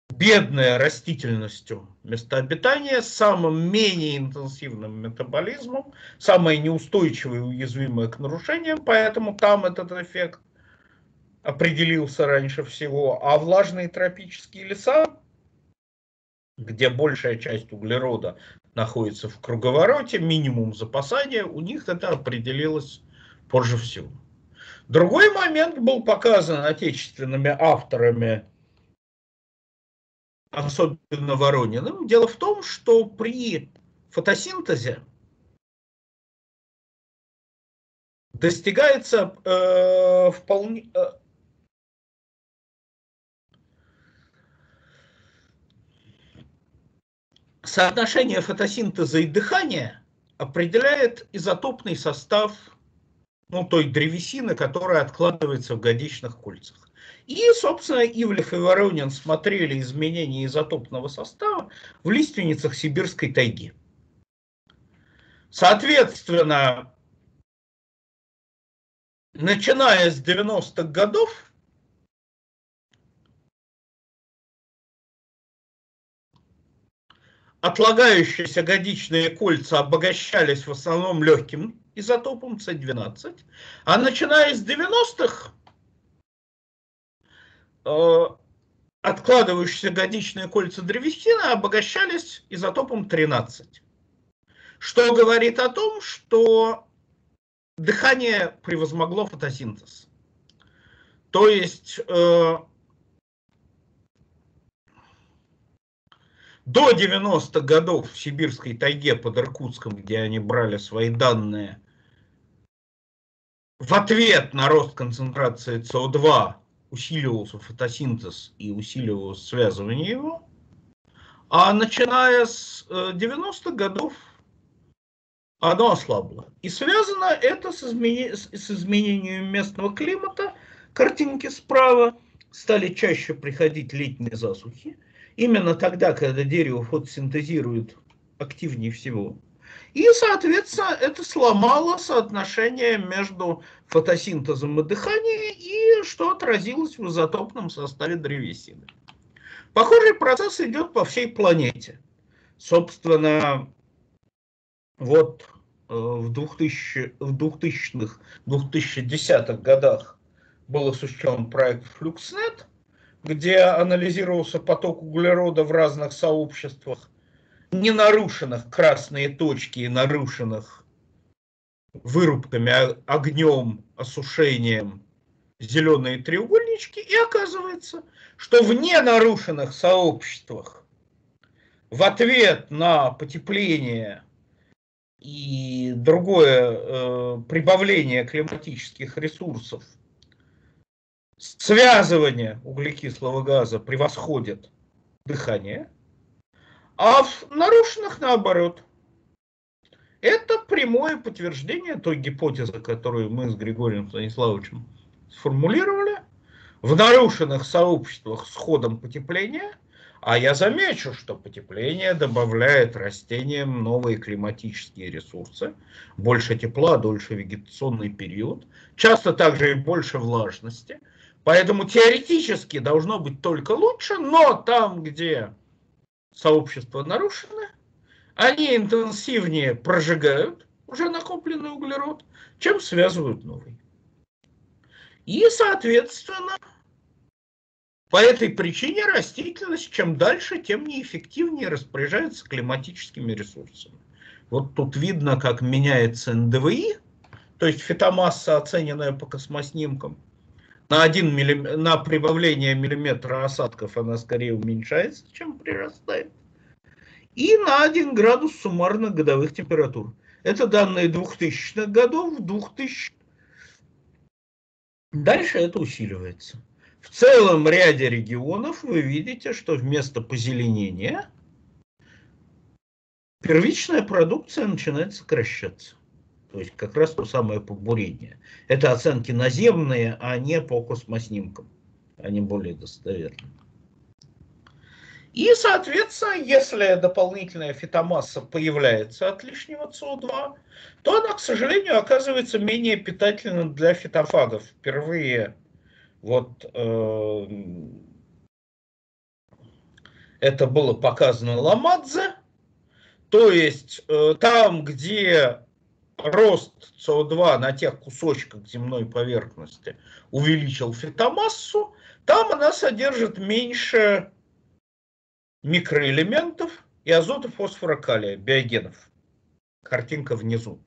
бедная растительностью место обитания, с самым менее интенсивным метаболизмом, самое неустойчивое и уязвимое к нарушениям, поэтому там этот эффект определился раньше всего, а влажные тропические леса, где большая часть углерода находится в круговороте, минимум запасания, у них это определилось позже всего. Другой момент был показан отечественными авторами, особенно Ворониным. Дело в том, что при фотосинтезе достигается э, вполне, э, Соотношение фотосинтеза и дыхания определяет изотопный состав ну, той древесины, которая откладывается в годичных кольцах. И, собственно, Ивлев и Воронин смотрели изменения изотопного состава в лиственницах сибирской тайги. Соответственно, начиная с 90-х годов, отлагающиеся годичные кольца обогащались в основном легким изотопом С12, а начиная с 90-х э, откладывающиеся годичные кольца древесины обогащались изотопом 13. Что говорит о том, что дыхание превозмогло фотосинтез. То есть э, до 90-х годов в сибирской тайге под Иркутском, где они брали свои данные, в ответ на рост концентрации СО2 усиливался фотосинтез и усиливалось связывание его. А начиная с 90-х э, годов оно ослабло. И связано это с, измени... с изменением местного климата. Картинки справа стали чаще приходить летние засухи. Именно тогда, когда дерево фотосинтезирует активнее всего. И, соответственно, это сломало соотношение между фотосинтезом и дыханием, и что отразилось в изотопном составе древесины. Похожий процесс идет по всей планете. Собственно, вот э, в 2000, в 2000-х, 2010-х годах был осуществлен проект FluxNet, где анализировался поток углерода в разных сообществах, не нарушенных красные точки и нарушенных вырубками, а огнем, осушением зеленые треугольнички, и оказывается, что в ненарушенных сообществах в ответ на потепление и другое э, прибавление климатических ресурсов, связывание углекислого газа превосходит дыхание, а в нарушенных наоборот. Это прямое подтверждение той гипотезы, которую мы с Григорием Станиславовичем сформулировали. В нарушенных сообществах с ходом потепления – а я замечу, что потепление добавляет растениям новые климатические ресурсы, больше тепла, дольше вегетационный период, часто также и больше влажности. Поэтому теоретически должно быть только лучше, но там, где сообщества нарушены, они интенсивнее прожигают уже накопленный углерод, чем связывают новый. И, соответственно, по этой причине растительность чем дальше, тем неэффективнее распоряжается климатическими ресурсами. Вот тут видно, как меняется НДВИ, то есть фитомасса, оцененная по космоснимкам. На, 1 миллим... на прибавление миллиметра осадков она скорее уменьшается, чем прирастает. И на 1 градус суммарных годовых температур. Это данные 2000-х годов, 2000 Дальше это усиливается. В целом ряде регионов вы видите, что вместо позеленения первичная продукция начинает сокращаться. То есть как раз то самое побурение. Это оценки наземные, а не по космоснимкам. Они более достоверны. И, соответственно, если дополнительная фитомасса появляется от лишнего СО2, то она, к сожалению, оказывается менее питательна для фитофагов. Впервые вот э, это было показано Ламадзе. То есть э, там, где рост СО2 на тех кусочках земной поверхности увеличил фитомассу, там она содержит меньше микроэлементов и азота, фосфора, калия, биогенов. Картинка внизу.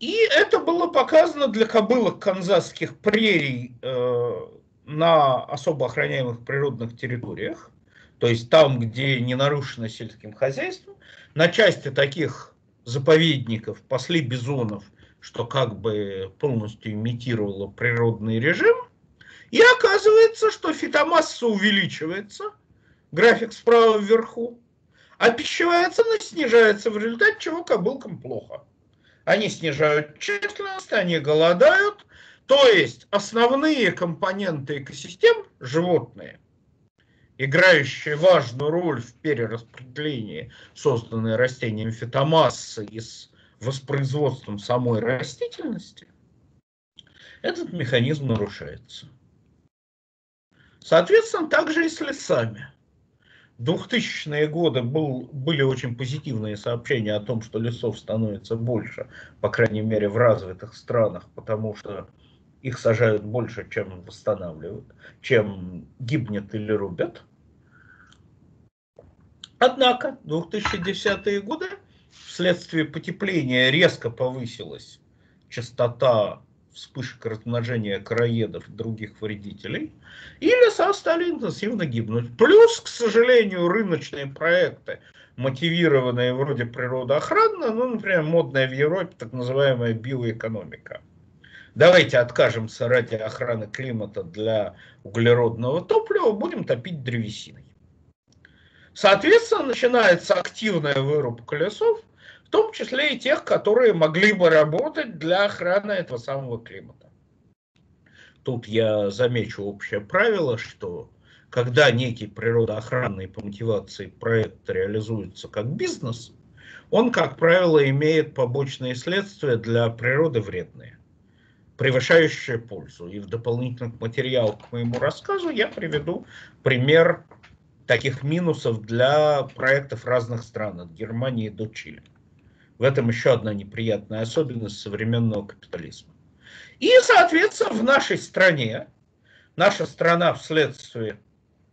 И это было показано для кобылок канзасских прерий э, на особо охраняемых природных территориях, то есть там, где не нарушено сельским хозяйством. На части таких заповедников пасли бизонов, что как бы полностью имитировало природный режим. И оказывается, что фитомасса увеличивается, график справа вверху, а пищевая ценность снижается, в результате чего кобылкам плохо. Они снижают численность, они голодают, То есть основные компоненты экосистем, животные, играющие важную роль в перераспределении созданной растением фитомассы и с воспроизводством самой растительности, этот механизм нарушается. Соответственно, также и с лесами. 2000-е годы был, были очень позитивные сообщения о том, что лесов становится больше, по крайней мере в развитых странах, потому что их сажают больше, чем восстанавливают, чем гибнет или рубят. Однако, 2010-е годы вследствие потепления резко повысилась частота вспышек размножения короедов и других вредителей, и леса стали интенсивно гибнуть. Плюс, к сожалению, рыночные проекты, мотивированные вроде природоохранно, ну, например, модная в Европе так называемая биоэкономика. Давайте откажемся ради охраны климата для углеродного топлива, будем топить древесиной. Соответственно, начинается активная вырубка лесов, в том числе и тех, которые могли бы работать для охраны этого самого климата. Тут я замечу общее правило, что когда некий природоохранный по мотивации проект реализуется как бизнес, он, как правило, имеет побочные следствия для природы вредные, превышающие пользу. И в дополнительных материалах к моему рассказу я приведу пример таких минусов для проектов разных стран, от Германии до Чили. В этом еще одна неприятная особенность современного капитализма. И, соответственно, в нашей стране, наша страна вследствие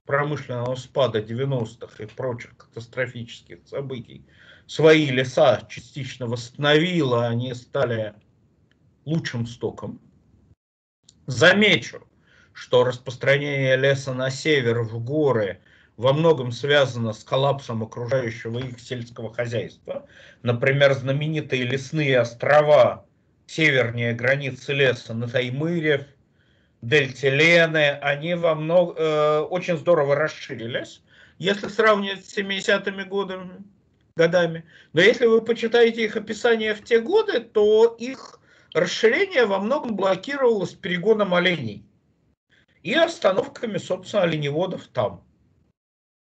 промышленного спада 90-х и прочих катастрофических событий свои леса частично восстановила, они стали лучшим стоком. Замечу, что распространение леса на север в горы – во многом связано с коллапсом окружающего их сельского хозяйства. Например, знаменитые лесные острова севернее границы леса на Таймыре, Дельте Лены, они во много, э, очень здорово расширились, если сравнивать с 70-ми годами, годами. Но если вы почитаете их описание в те годы, то их расширение во многом блокировалось перегоном оленей и остановками, собственно, оленеводов там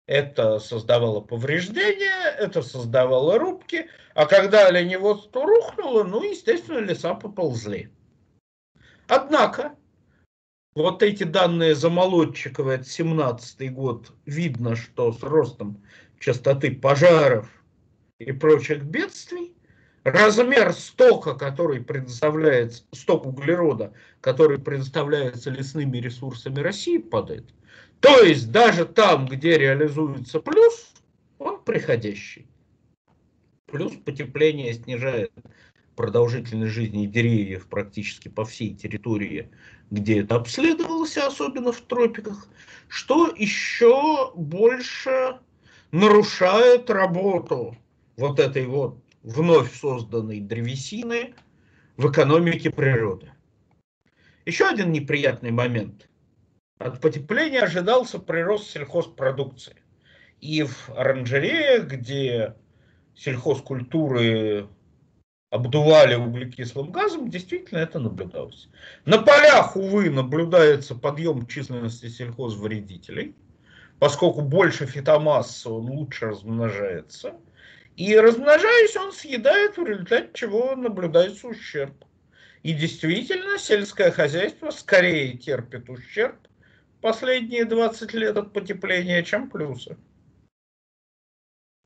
это создавало повреждения, это создавало рубки, а когда оленеводство рухнуло, ну, естественно, леса поползли. Однако, вот эти данные за Молодчикова, это 17 год, видно, что с ростом частоты пожаров и прочих бедствий, размер стока, который предоставляется, сток углерода, который предоставляется лесными ресурсами России, падает. То есть даже там, где реализуется плюс, он приходящий. Плюс потепление снижает продолжительность жизни деревьев практически по всей территории, где это обследовалось, особенно в тропиках, что еще больше нарушает работу вот этой вот вновь созданной древесины в экономике природы. Еще один неприятный момент. От потепления ожидался прирост сельхозпродукции. И в оранжереях, где сельхозкультуры обдували углекислым газом, действительно это наблюдалось. На полях, увы, наблюдается подъем численности сельхозвредителей, поскольку больше фитомассы, он лучше размножается. И размножаясь, он съедает, в результате чего наблюдается ущерб. И действительно, сельское хозяйство скорее терпит ущерб, последние 20 лет от потепления, чем плюсы.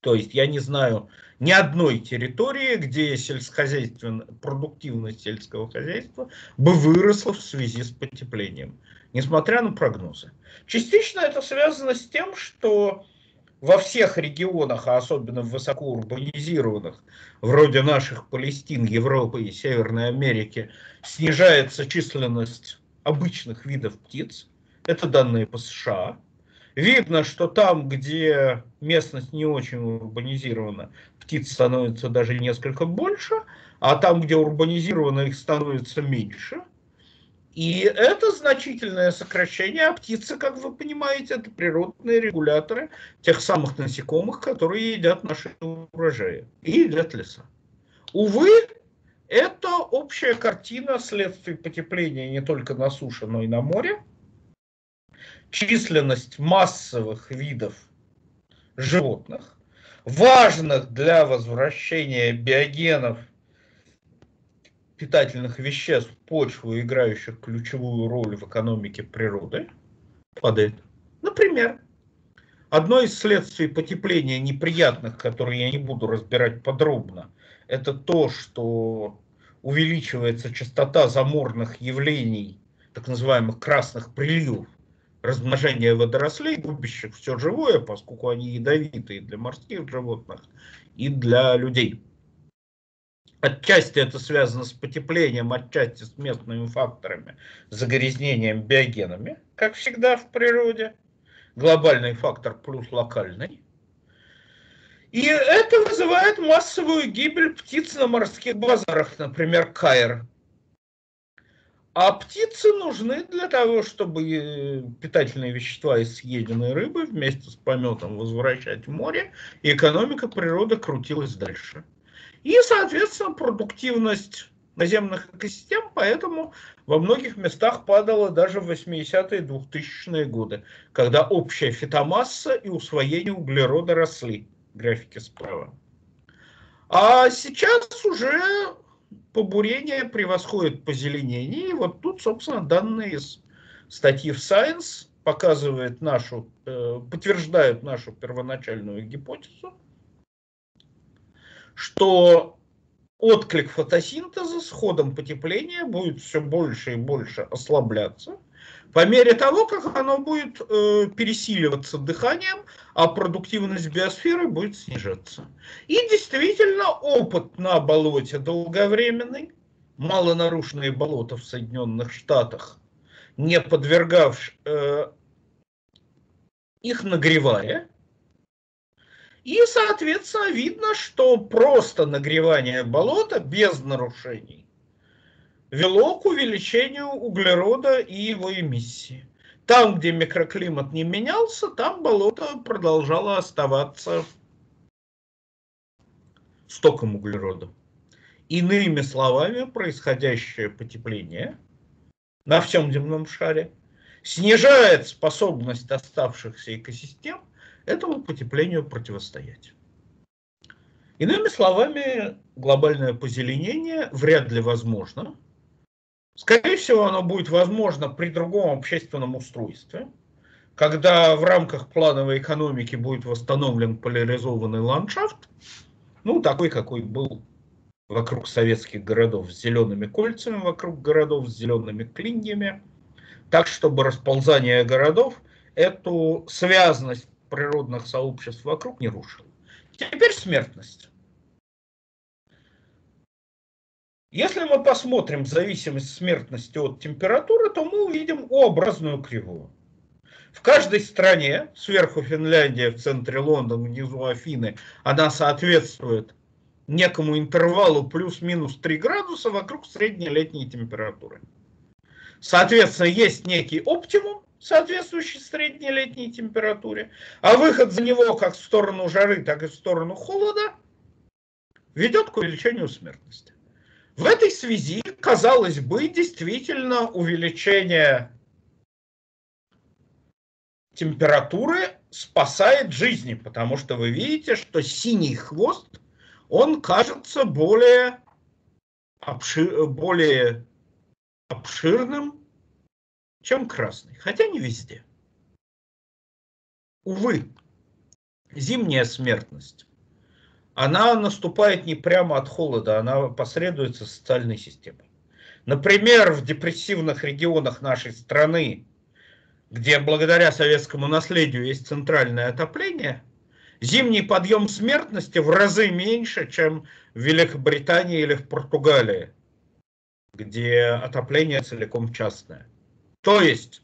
То есть я не знаю ни одной территории, где сельскохозяйственная продуктивность сельского хозяйства бы выросла в связи с потеплением, несмотря на прогнозы. Частично это связано с тем, что во всех регионах, а особенно в высокоурбанизированных, вроде наших Палестин, Европы и Северной Америки, снижается численность обычных видов птиц, это данные по США. Видно, что там, где местность не очень урбанизирована, птиц становится даже несколько больше, а там, где урбанизировано, их становится меньше. И это значительное сокращение, а птицы, как вы понимаете, это природные регуляторы тех самых насекомых, которые едят наши урожаи и едят леса. Увы, Это общая картина следствий потепления не только на суше, но и на море. Численность массовых видов животных, важных для возвращения биогенов питательных веществ в почву, играющих ключевую роль в экономике природы, падает. Например, одно из следствий потепления неприятных, которые я не буду разбирать подробно, это то, что увеличивается частота заморных явлений, так называемых красных приливов, размножения водорослей, губящих все живое, поскольку они ядовитые для морских животных и для людей. Отчасти это связано с потеплением, отчасти с местными факторами, загрязнением биогенами, как всегда в природе. Глобальный фактор плюс локальный. И это вызывает массовую гибель птиц на морских базарах, например, кайр. А птицы нужны для того, чтобы э, питательные вещества из съеденной рыбы вместе с пометом возвращать в море, и экономика природы крутилась дальше. И, соответственно, продуктивность наземных экосистем, поэтому во многих местах падала даже в 80-е 2000-е годы, когда общая фитомасса и усвоение углерода росли. Графики справа. А сейчас уже побурение превосходит позеленение. И вот тут, собственно, данные из статьи в Science показывают нашу, э, подтверждают нашу первоначальную гипотезу, что отклик фотосинтеза с ходом потепления будет все больше и больше ослабляться – по мере того, как оно будет э, пересиливаться дыханием, а продуктивность биосферы будет снижаться. И действительно, опыт на болоте долговременный, малонарушенные болота в Соединенных Штатах, не подвергавшие э, их нагревая, и, соответственно, видно, что просто нагревание болота без нарушений вело к увеличению углерода и его эмиссии. Там, где микроклимат не менялся, там болото продолжало оставаться стоком углерода. Иными словами, происходящее потепление на всем земном шаре снижает способность оставшихся экосистем этому потеплению противостоять. Иными словами, глобальное позеленение вряд ли возможно – Скорее всего, оно будет возможно при другом общественном устройстве, когда в рамках плановой экономики будет восстановлен поляризованный ландшафт, ну, такой, какой был вокруг советских городов с зелеными кольцами, вокруг городов с зелеными клиньями, так, чтобы расползание городов эту связность природных сообществ вокруг не рушило. Теперь смертность. Если мы посмотрим зависимость смертности от температуры, то мы увидим U-образную кривую. В каждой стране, сверху Финляндия, в центре Лондон, внизу Афины, она соответствует некому интервалу плюс-минус 3 градуса вокруг средней летней температуры. Соответственно, есть некий оптимум, соответствующий средней летней температуре, а выход за него как в сторону жары, так и в сторону холода ведет к увеличению смертности. В этой связи, казалось бы, действительно увеличение температуры спасает жизни, потому что вы видите, что синий хвост, он кажется более, обшир, более обширным, чем красный, хотя не везде. Увы, зимняя смертность она наступает не прямо от холода, она посредуется социальной системой. Например, в депрессивных регионах нашей страны, где благодаря советскому наследию есть центральное отопление, зимний подъем смертности в разы меньше, чем в Великобритании или в Португалии, где отопление целиком частное. То есть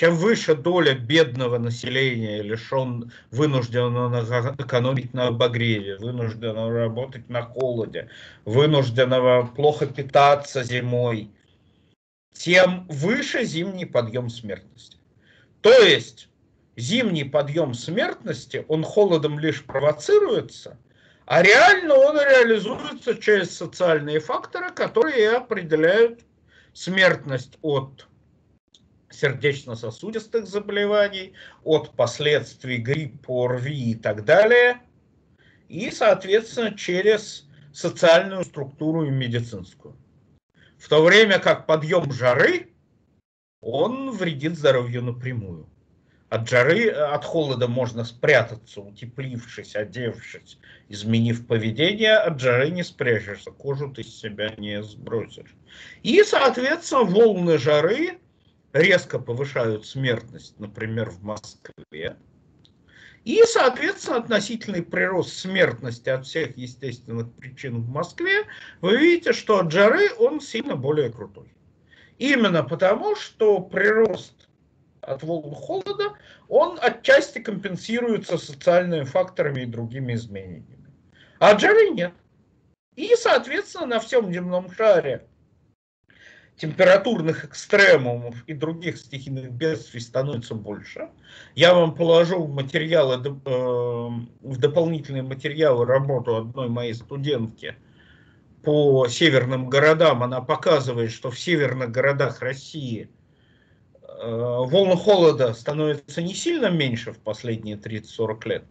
чем выше доля бедного населения, лишен, вынужденного экономить на обогреве, вынужденного работать на холоде, вынужденного плохо питаться зимой, тем выше зимний подъем смертности. То есть зимний подъем смертности, он холодом лишь провоцируется, А реально он реализуется через социальные факторы, которые определяют смертность от сердечно-сосудистых заболеваний, от последствий гриппа, ОРВИ и так далее, и, соответственно, через социальную структуру и медицинскую. В то время как подъем жары, он вредит здоровью напрямую. От жары, от холода можно спрятаться, утеплившись, одевшись, изменив поведение, от жары не спрячешься, кожу ты с себя не сбросишь. И, соответственно, волны жары резко повышают смертность, например, в Москве. И, соответственно, относительный прирост смертности от всех естественных причин в Москве, вы видите, что от жары он сильно более крутой. Именно потому, что прирост от волн холода, он отчасти компенсируется социальными факторами и другими изменениями. А от жары нет. И, соответственно, на всем земном шаре температурных экстремумов и других стихийных бедствий становится больше. Я вам положу в материалы, э, в дополнительные материалы работу одной моей студентки по северным городам. Она показывает, что в северных городах России э, волны холода становятся не сильно меньше в последние 30-40 лет,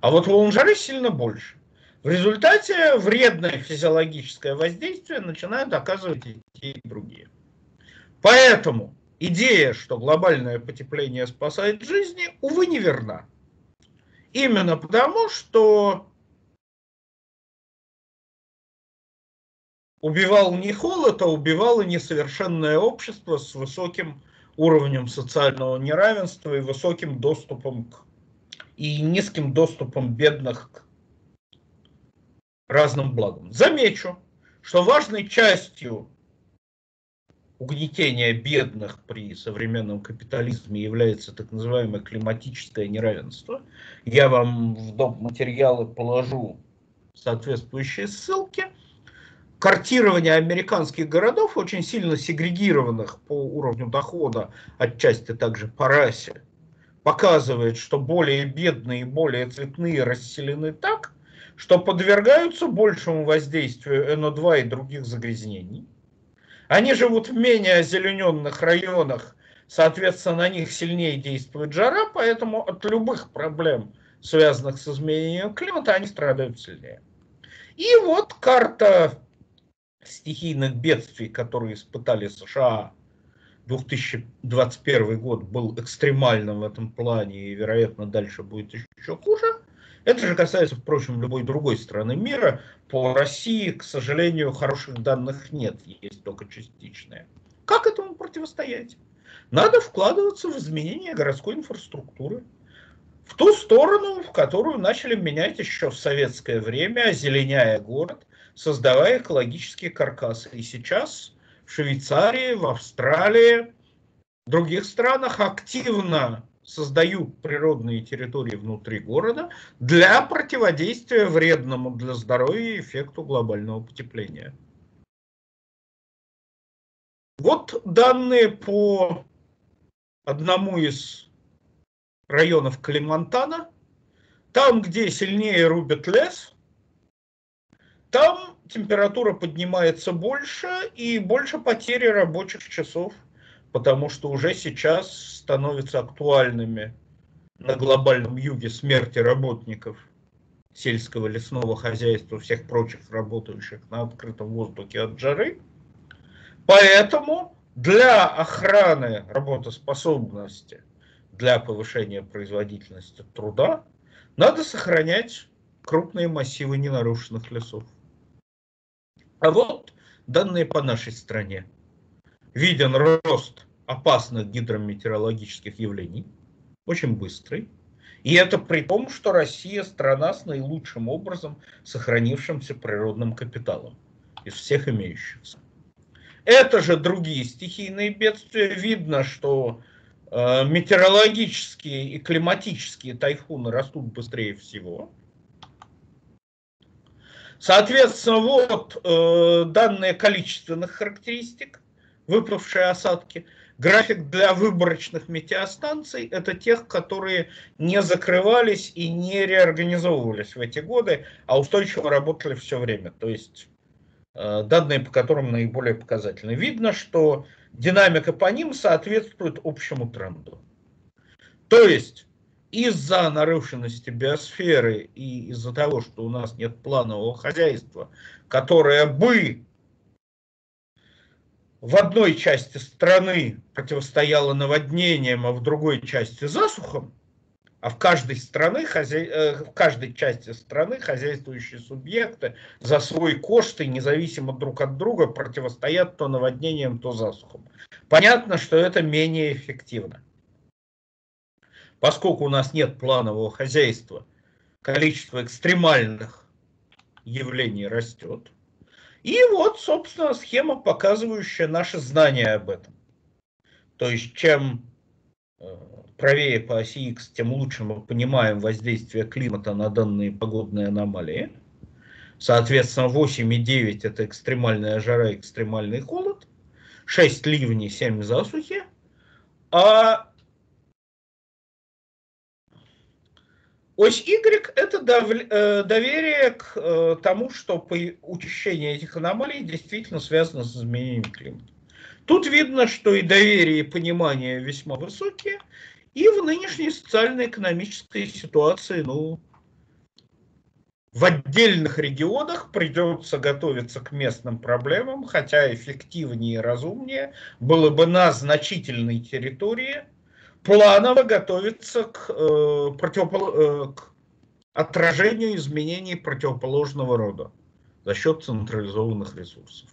а вот волн жары сильно больше. В результате вредное физиологическое воздействие начинают оказывать и те, и другие. Поэтому идея, что глобальное потепление спасает жизни, увы, неверна. Именно потому, что убивал не холод, а убивало несовершенное общество с высоким уровнем социального неравенства и высоким доступом к и низким доступом бедных к разным благам. Замечу, что важной частью угнетения бедных при современном капитализме является так называемое климатическое неравенство. Я вам в доп. материалы положу соответствующие ссылки. Картирование американских городов, очень сильно сегрегированных по уровню дохода, отчасти также по расе, показывает, что более бедные и более цветные расселены так, что подвергаются большему воздействию НО2 и других загрязнений они живут в менее озелененных районах, соответственно, на них сильнее действует жара, поэтому от любых проблем, связанных с изменением климата, они страдают сильнее. И вот карта стихийных бедствий, которые испытали США 2021 год был экстремальным в этом плане и, вероятно, дальше будет еще хуже. Это же касается, впрочем, любой другой страны мира. По России, к сожалению, хороших данных нет, есть только частичные. Как этому противостоять? Надо вкладываться в изменение городской инфраструктуры. В ту сторону, в которую начали менять еще в советское время, озеленяя город, создавая экологические каркасы. И сейчас в Швейцарии, в Австралии, в других странах активно создают природные территории внутри города для противодействия вредному для здоровья эффекту глобального потепления. Вот данные по одному из районов Калимантана. Там, где сильнее рубят лес, там температура поднимается больше и больше потери рабочих часов потому что уже сейчас становятся актуальными на глобальном юге смерти работников сельского лесного хозяйства, всех прочих работающих на открытом воздухе от жары. Поэтому для охраны работоспособности, для повышения производительности труда надо сохранять крупные массивы ненарушенных лесов. А вот данные по нашей стране. Виден рост опасных гидрометеорологических явлений, очень быстрый. И это при том, что Россия страна с наилучшим образом сохранившимся природным капиталом из всех имеющихся. Это же другие стихийные бедствия. Видно, что э, метеорологические и климатические тайфуны растут быстрее всего. Соответственно, вот э, данные количественных характеристик выпавшие осадки. График для выборочных метеостанций – это тех, которые не закрывались и не реорганизовывались в эти годы, а устойчиво работали все время. То есть э, данные, по которым наиболее показательны. Видно, что динамика по ним соответствует общему тренду. То есть из-за нарушенности биосферы и из-за того, что у нас нет планового хозяйства, которое бы в одной части страны противостояло наводнениям, а в другой части засухам, а в каждой, страны. Э, в каждой части страны хозяйствующие субъекты за свой кошт и независимо друг от друга противостоят то наводнениям, то засухам. Понятно, что это менее эффективно. Поскольку у нас нет планового хозяйства, количество экстремальных явлений растет. И вот, собственно, схема, показывающая наше знание об этом. То есть, чем э, правее по оси X, тем лучше мы понимаем воздействие климата на данные погодные аномалии. Соответственно, 8 и 9 это экстремальная жара, экстремальный холод. 6 ливней, 7 засухи. А Ось Y – это э, доверие к э, тому, что учащение этих аномалий действительно связано с изменением климата. Тут видно, что и доверие, и понимание весьма высокие, и в нынешней социально-экономической ситуации, ну, в отдельных регионах придется готовиться к местным проблемам, хотя эффективнее и разумнее было бы на значительной территории – планово готовится к, э, противопол... э, к отражению изменений противоположного рода за счет централизованных ресурсов.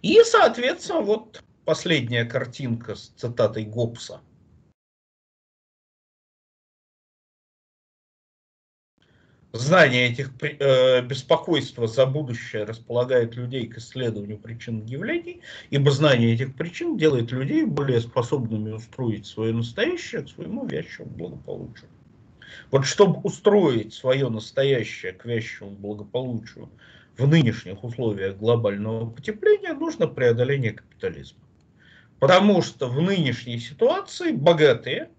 И, соответственно, вот последняя картинка с цитатой Гоббса. Знание этих э, беспокойства за будущее располагает людей к исследованию причин явлений, ибо знание этих причин делает людей более способными устроить свое настоящее к своему вящему благополучию. Вот чтобы устроить свое настоящее к вящему благополучию в нынешних условиях глобального потепления, нужно преодоление капитализма. Потому что в нынешней ситуации богатые –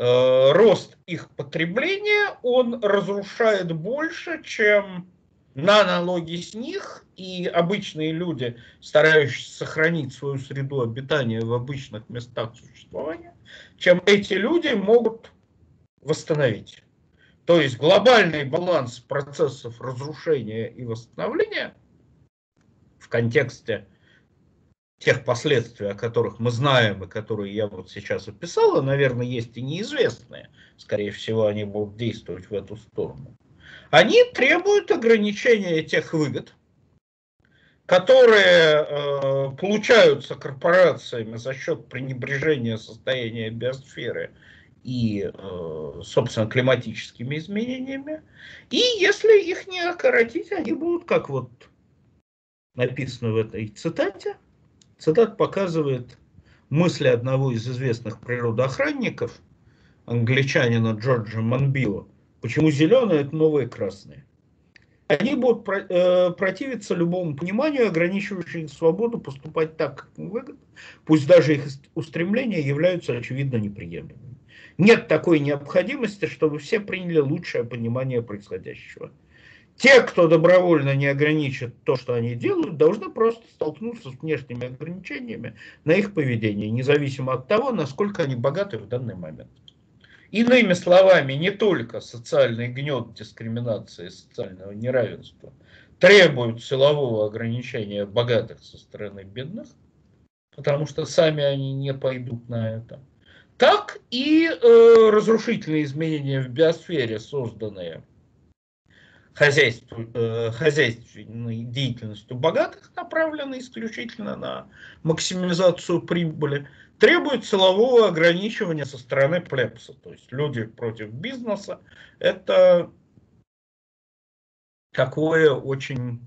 рост их потребления, он разрушает больше, чем на налоги с них, и обычные люди, старающиеся сохранить свою среду обитания в обычных местах существования, чем эти люди могут восстановить. То есть глобальный баланс процессов разрушения и восстановления в контексте тех последствий, о которых мы знаем и которые я вот сейчас описала, наверное, есть и неизвестные. Скорее всего, они будут действовать в эту сторону. Они требуют ограничения тех выгод, которые э, получаются корпорациями за счет пренебрежения состояния биосферы и, э, собственно, климатическими изменениями. И если их не окоротить, они будут, как вот написано в этой цитате, Цитат показывает мысли одного из известных природоохранников, англичанина Джорджа Манбио, почему зеленые – это новые красные. Они будут э, противиться любому пониманию, ограничивающему свободу поступать так, как им выгодно, пусть даже их устремления являются очевидно неприемлемыми. Нет такой необходимости, чтобы все приняли лучшее понимание происходящего. Те, кто добровольно не ограничит то, что они делают, должны просто столкнуться с внешними ограничениями на их поведение, независимо от того, насколько они богаты в данный момент. Иными словами, не только социальный гнет дискриминации, социального неравенства требуют силового ограничения богатых со стороны бедных, потому что сами они не пойдут на это, так и э, разрушительные изменения в биосфере, созданные хозяйству, э, хозяйственной деятельностью богатых, направленной исключительно на максимизацию прибыли, требует силового ограничивания со стороны плебса. То есть люди против бизнеса – это такое очень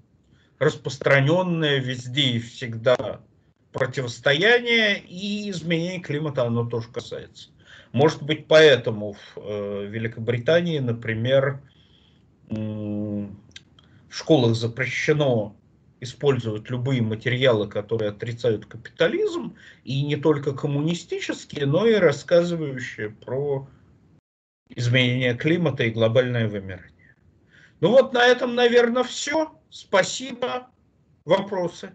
распространенное везде и всегда противостояние и изменение климата оно тоже касается. Может быть, поэтому в э, Великобритании, например, в школах запрещено использовать любые материалы, которые отрицают капитализм, и не только коммунистические, но и рассказывающие про изменение климата и глобальное вымирание. Ну вот на этом, наверное, все. Спасибо. Вопросы?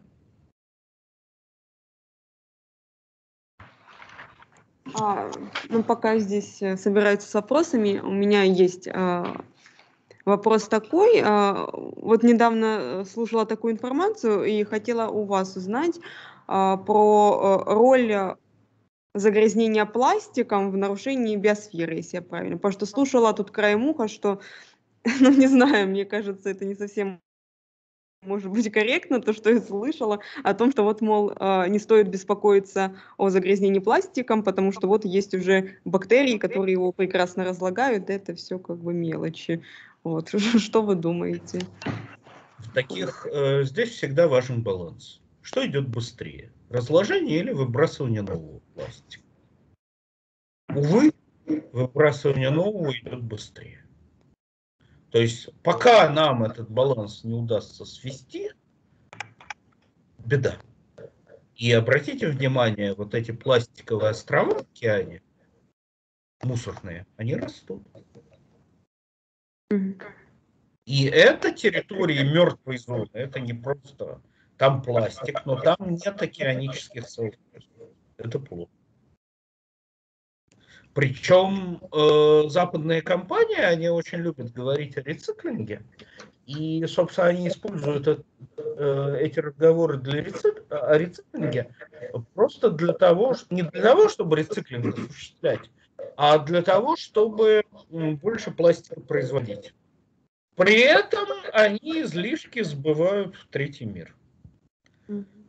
А, ну, пока здесь э, собираются с вопросами, у меня есть а, вопрос такой. А, вот недавно э, слушала такую информацию и хотела у вас узнать а, про а, роль загрязнения пластиком в нарушении биосферы, если я правильно. Потому что слушала тут краем уха, что, <laughs> ну, не знаю, мне кажется, это не совсем может быть корректно, то, что я слышала, о том, что вот, мол, а, не стоит беспокоиться о загрязнении пластиком, потому что вот есть уже бактерии, которые его прекрасно разлагают, это все как бы мелочи. Вот. <laughs> Что вы думаете? В таких, э, здесь всегда важен баланс. Что идет быстрее? Разложение или выбрасывание нового пластика? Увы, выбрасывание нового идет быстрее. То есть пока нам этот баланс не удастся свести, беда. И обратите внимание, вот эти пластиковые острова в океане, мусорные, они растут. И это территории мертвой зоны, это не просто там пластик, но там нет океанических сообществ. Это плохо. Причем э, западные компании, они очень любят говорить о рециклинге. И, собственно, они используют это, э, эти разговоры для рецик... о рециклинге просто для того, не для того, чтобы рециклинг осуществлять, а для того, чтобы больше пластика производить. При этом они излишки сбывают в третий мир.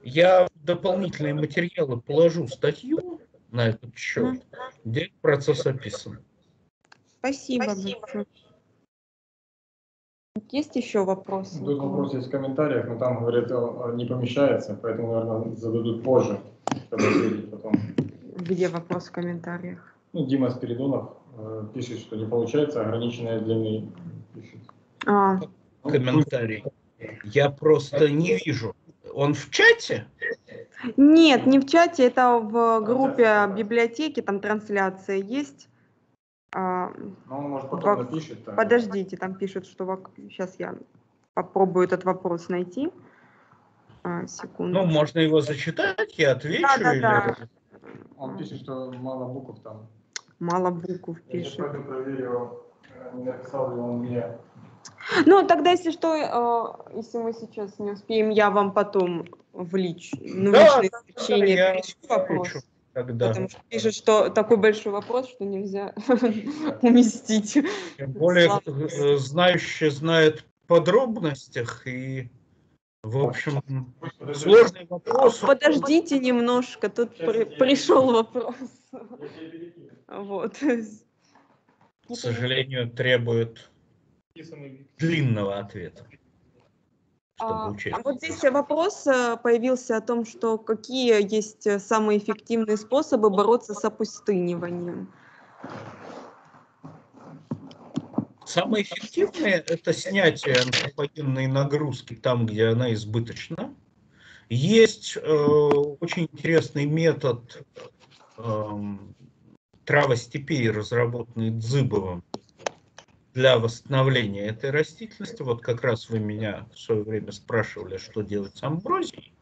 Я дополнительные материалы положу статью на этот счет, где процесс описан. Спасибо, Спасибо. Есть еще вопросы? Тут вопрос есть в комментариях, но там, говорят, не помещается, поэтому, наверное, зададут позже, чтобы ответить потом. Где вопрос в комментариях? Ну, Дима Спиридонов э, пишет, что не получается, ограниченная длины пишет. А. Комментарий. Я просто не вижу. Он в чате? Нет, не в чате, это в группе библиотеки, там трансляция есть. А, ну, он, может, потом в... напишет. Так. Подождите, там пишут, что... Сейчас я попробую этот вопрос найти. А, секунду. Ну, можно его зачитать, я отвечу. Да, да, или... да. Он пишет, что мало букв там. Мало букв пишет. Я проверю, э, не написал ли он мне ну, тогда, если что, э, если мы сейчас не успеем, я вам потом в лич, ну, да, личное сообщение да, вопрос. Тогда. Потому что пишет, что такой большой вопрос, что нельзя <laughs> уместить. Тем более, э, знающий знает подробностях и в общем, сложный вопрос. Подождите немножко, тут при, пришел вопрос. Вот. <laughs> К сожалению, требует длинного ответа. А, а вот здесь вопрос э, появился о том, что какие есть э, самые эффективные способы бороться с опустыниванием. Самое эффективное – это снятие антропогенной нагрузки там, где она избыточна. Есть э, очень интересный метод э, травостепей, разработанный Дзыбовым, для восстановления этой растительности, вот как раз вы меня в свое время спрашивали, что делать с амброзией,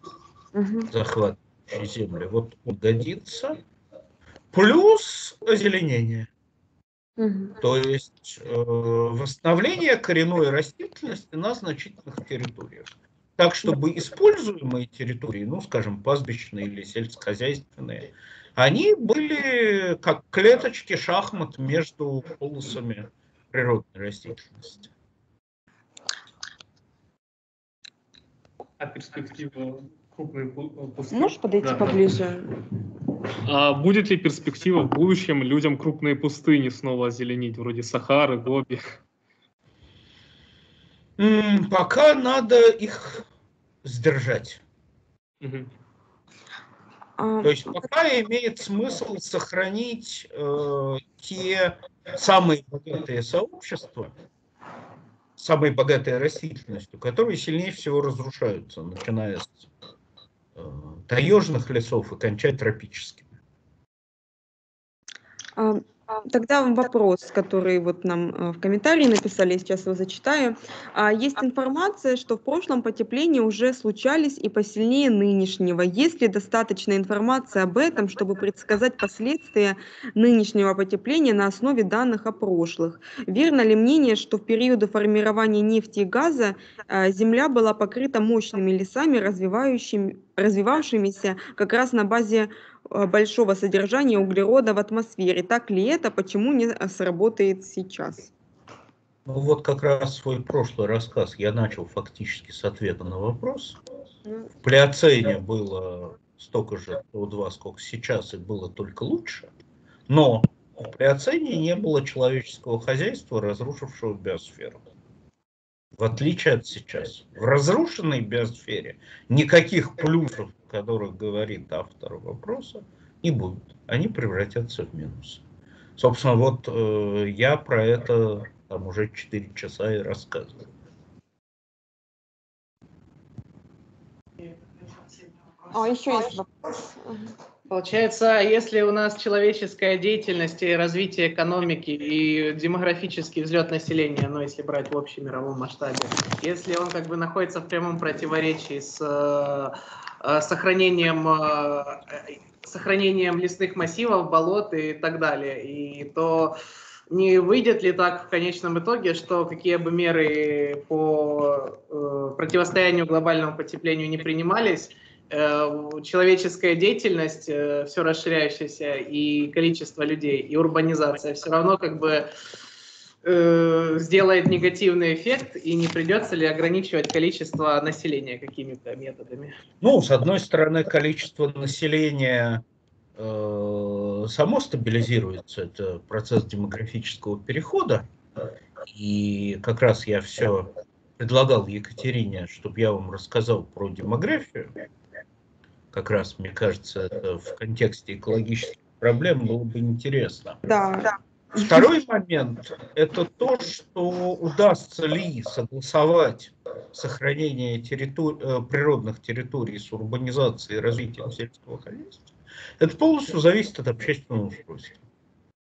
угу. захватывающей земли, вот он годится, плюс озеленение. Угу. То есть э, восстановление коренной растительности на значительных территориях. Так, чтобы используемые территории, ну, скажем, пастбищные или сельскохозяйственные, они были как клеточки шахмат между полосами природной растительности. А перспектива крупной пустыни? Можешь подойти да. поближе? А будет ли перспектива в будущем людям крупные пустыни снова озеленить, вроде Сахары, Гоби? Пока надо их сдержать. Угу. То есть пока имеет смысл сохранить э, те самые богатые сообщества, самой богатой растительностью, которые сильнее всего разрушаются, начиная с э, таежных лесов и кончая тропическими. А, Тогда вопрос, который вот нам э, в комментарии написали, я сейчас его зачитаю. А, Есть информация, что в прошлом потепления уже случались и посильнее нынешнего. Есть ли достаточно информации об этом, чтобы предсказать последствия нынешнего потепления на основе данных о прошлых? Верно ли мнение, что в периоды формирования нефти и газа э, Земля была покрыта мощными лесами, развивающими, развивавшимися как раз на базе большого содержания углерода в атмосфере. Так ли это? Почему не сработает сейчас? Ну вот как раз свой прошлый рассказ я начал фактически с ответа на вопрос. Ну. В Плеоцене было столько же СО2, сколько сейчас, и было только лучше. Но в Плеоцене не было человеческого хозяйства, разрушившего биосферу. В отличие от сейчас. В разрушенной биосфере никаких плюсов о которых говорит автор вопроса, не будут. Они превратятся в минус. Собственно, вот э, я про это там уже 4 часа и рассказываю. А, еще есть вопрос. Получается, если у нас человеческая деятельность и развитие экономики и демографический взлет населения, ну, если брать в общем мировом масштабе, если он как бы находится в прямом противоречии с э, Э, сохранением, э, сохранением лесных массивов, болот и так далее. И то не выйдет ли так в конечном итоге, что какие бы меры по э, противостоянию глобальному потеплению не принимались, человеческая деятельность, все расширяющаяся, и количество людей, и урбанизация все равно как бы э, сделает негативный эффект и не придется ли ограничивать количество населения какими-то методами? Ну, с одной стороны, количество населения э, само стабилизируется, это процесс демографического перехода. И как раз я все предлагал Екатерине, чтобы я вам рассказал про демографию. Как раз, мне кажется, это в контексте экологических проблем было бы интересно. Да, да. Второй момент – это то, что удастся ли согласовать сохранение территори э, природных территорий с урбанизацией и развитием сельского хозяйства. Это полностью зависит от общественного устройства.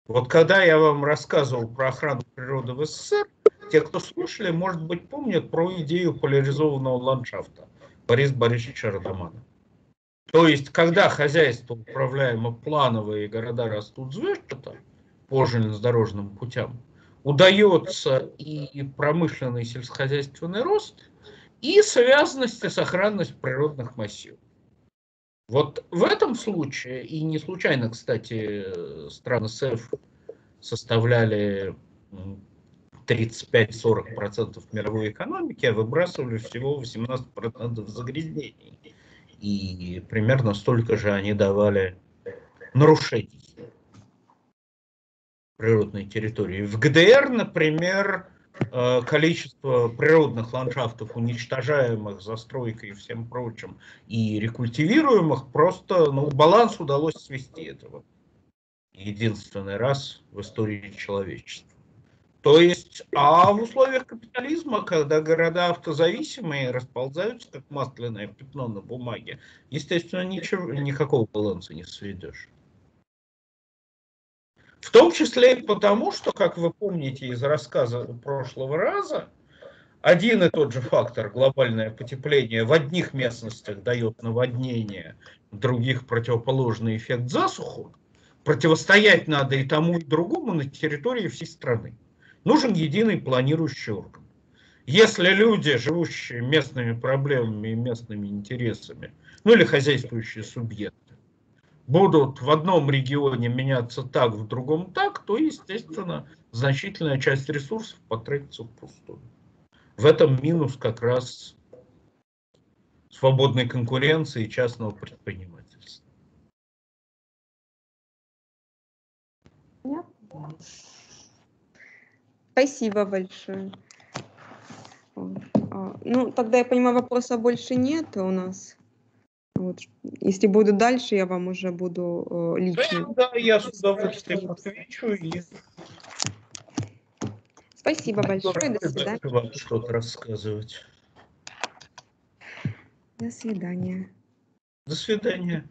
Вот когда я вам рассказывал про охрану природы в СССР, те, кто слушали, может быть, помнят про идею поляризованного ландшафта Бориса Борисовича Радамана. То есть, когда хозяйство управляемо плановое и города растут звездчато, по железнодорожным путям, удается и промышленный сельскохозяйственный рост, и связанность и сохранность природных массивов. Вот в этом случае, и не случайно, кстати, страны СЭФ составляли 35-40% мировой экономики, а выбрасывали всего 18% загрязнений. И примерно столько же они давали нарушений природной территории. В ГДР, например, э, количество природных ландшафтов, уничтожаемых застройкой и всем прочим, и рекультивируемых, просто ну, баланс удалось свести этого. Единственный раз в истории человечества. То есть, а в условиях капитализма, когда города автозависимые расползаются, как масляное пятно на бумаге, естественно, ничего, никакого баланса не сведешь. В том числе и потому, что, как вы помните из рассказа прошлого раза, один и тот же фактор, глобальное потепление, в одних местностях дает наводнение, в других противоположный эффект засуху. Противостоять надо и тому, и другому на территории всей страны. Нужен единый планирующий орган. Если люди, живущие местными проблемами и местными интересами, ну или хозяйствующие субъекты, будут в одном регионе меняться так, в другом так, то, естественно, значительная часть ресурсов потратится впустую. В этом минус как раз свободной конкуренции и частного предпринимательства. Спасибо большое. А, ну, тогда я понимаю, вопроса больше нет у нас. Вот. Если буду дальше, я вам уже буду э, лично. Да, я с удовольствием отвечу. И... Спасибо большое. До свидания. Вам что-то рассказывать. До свидания. До свидания.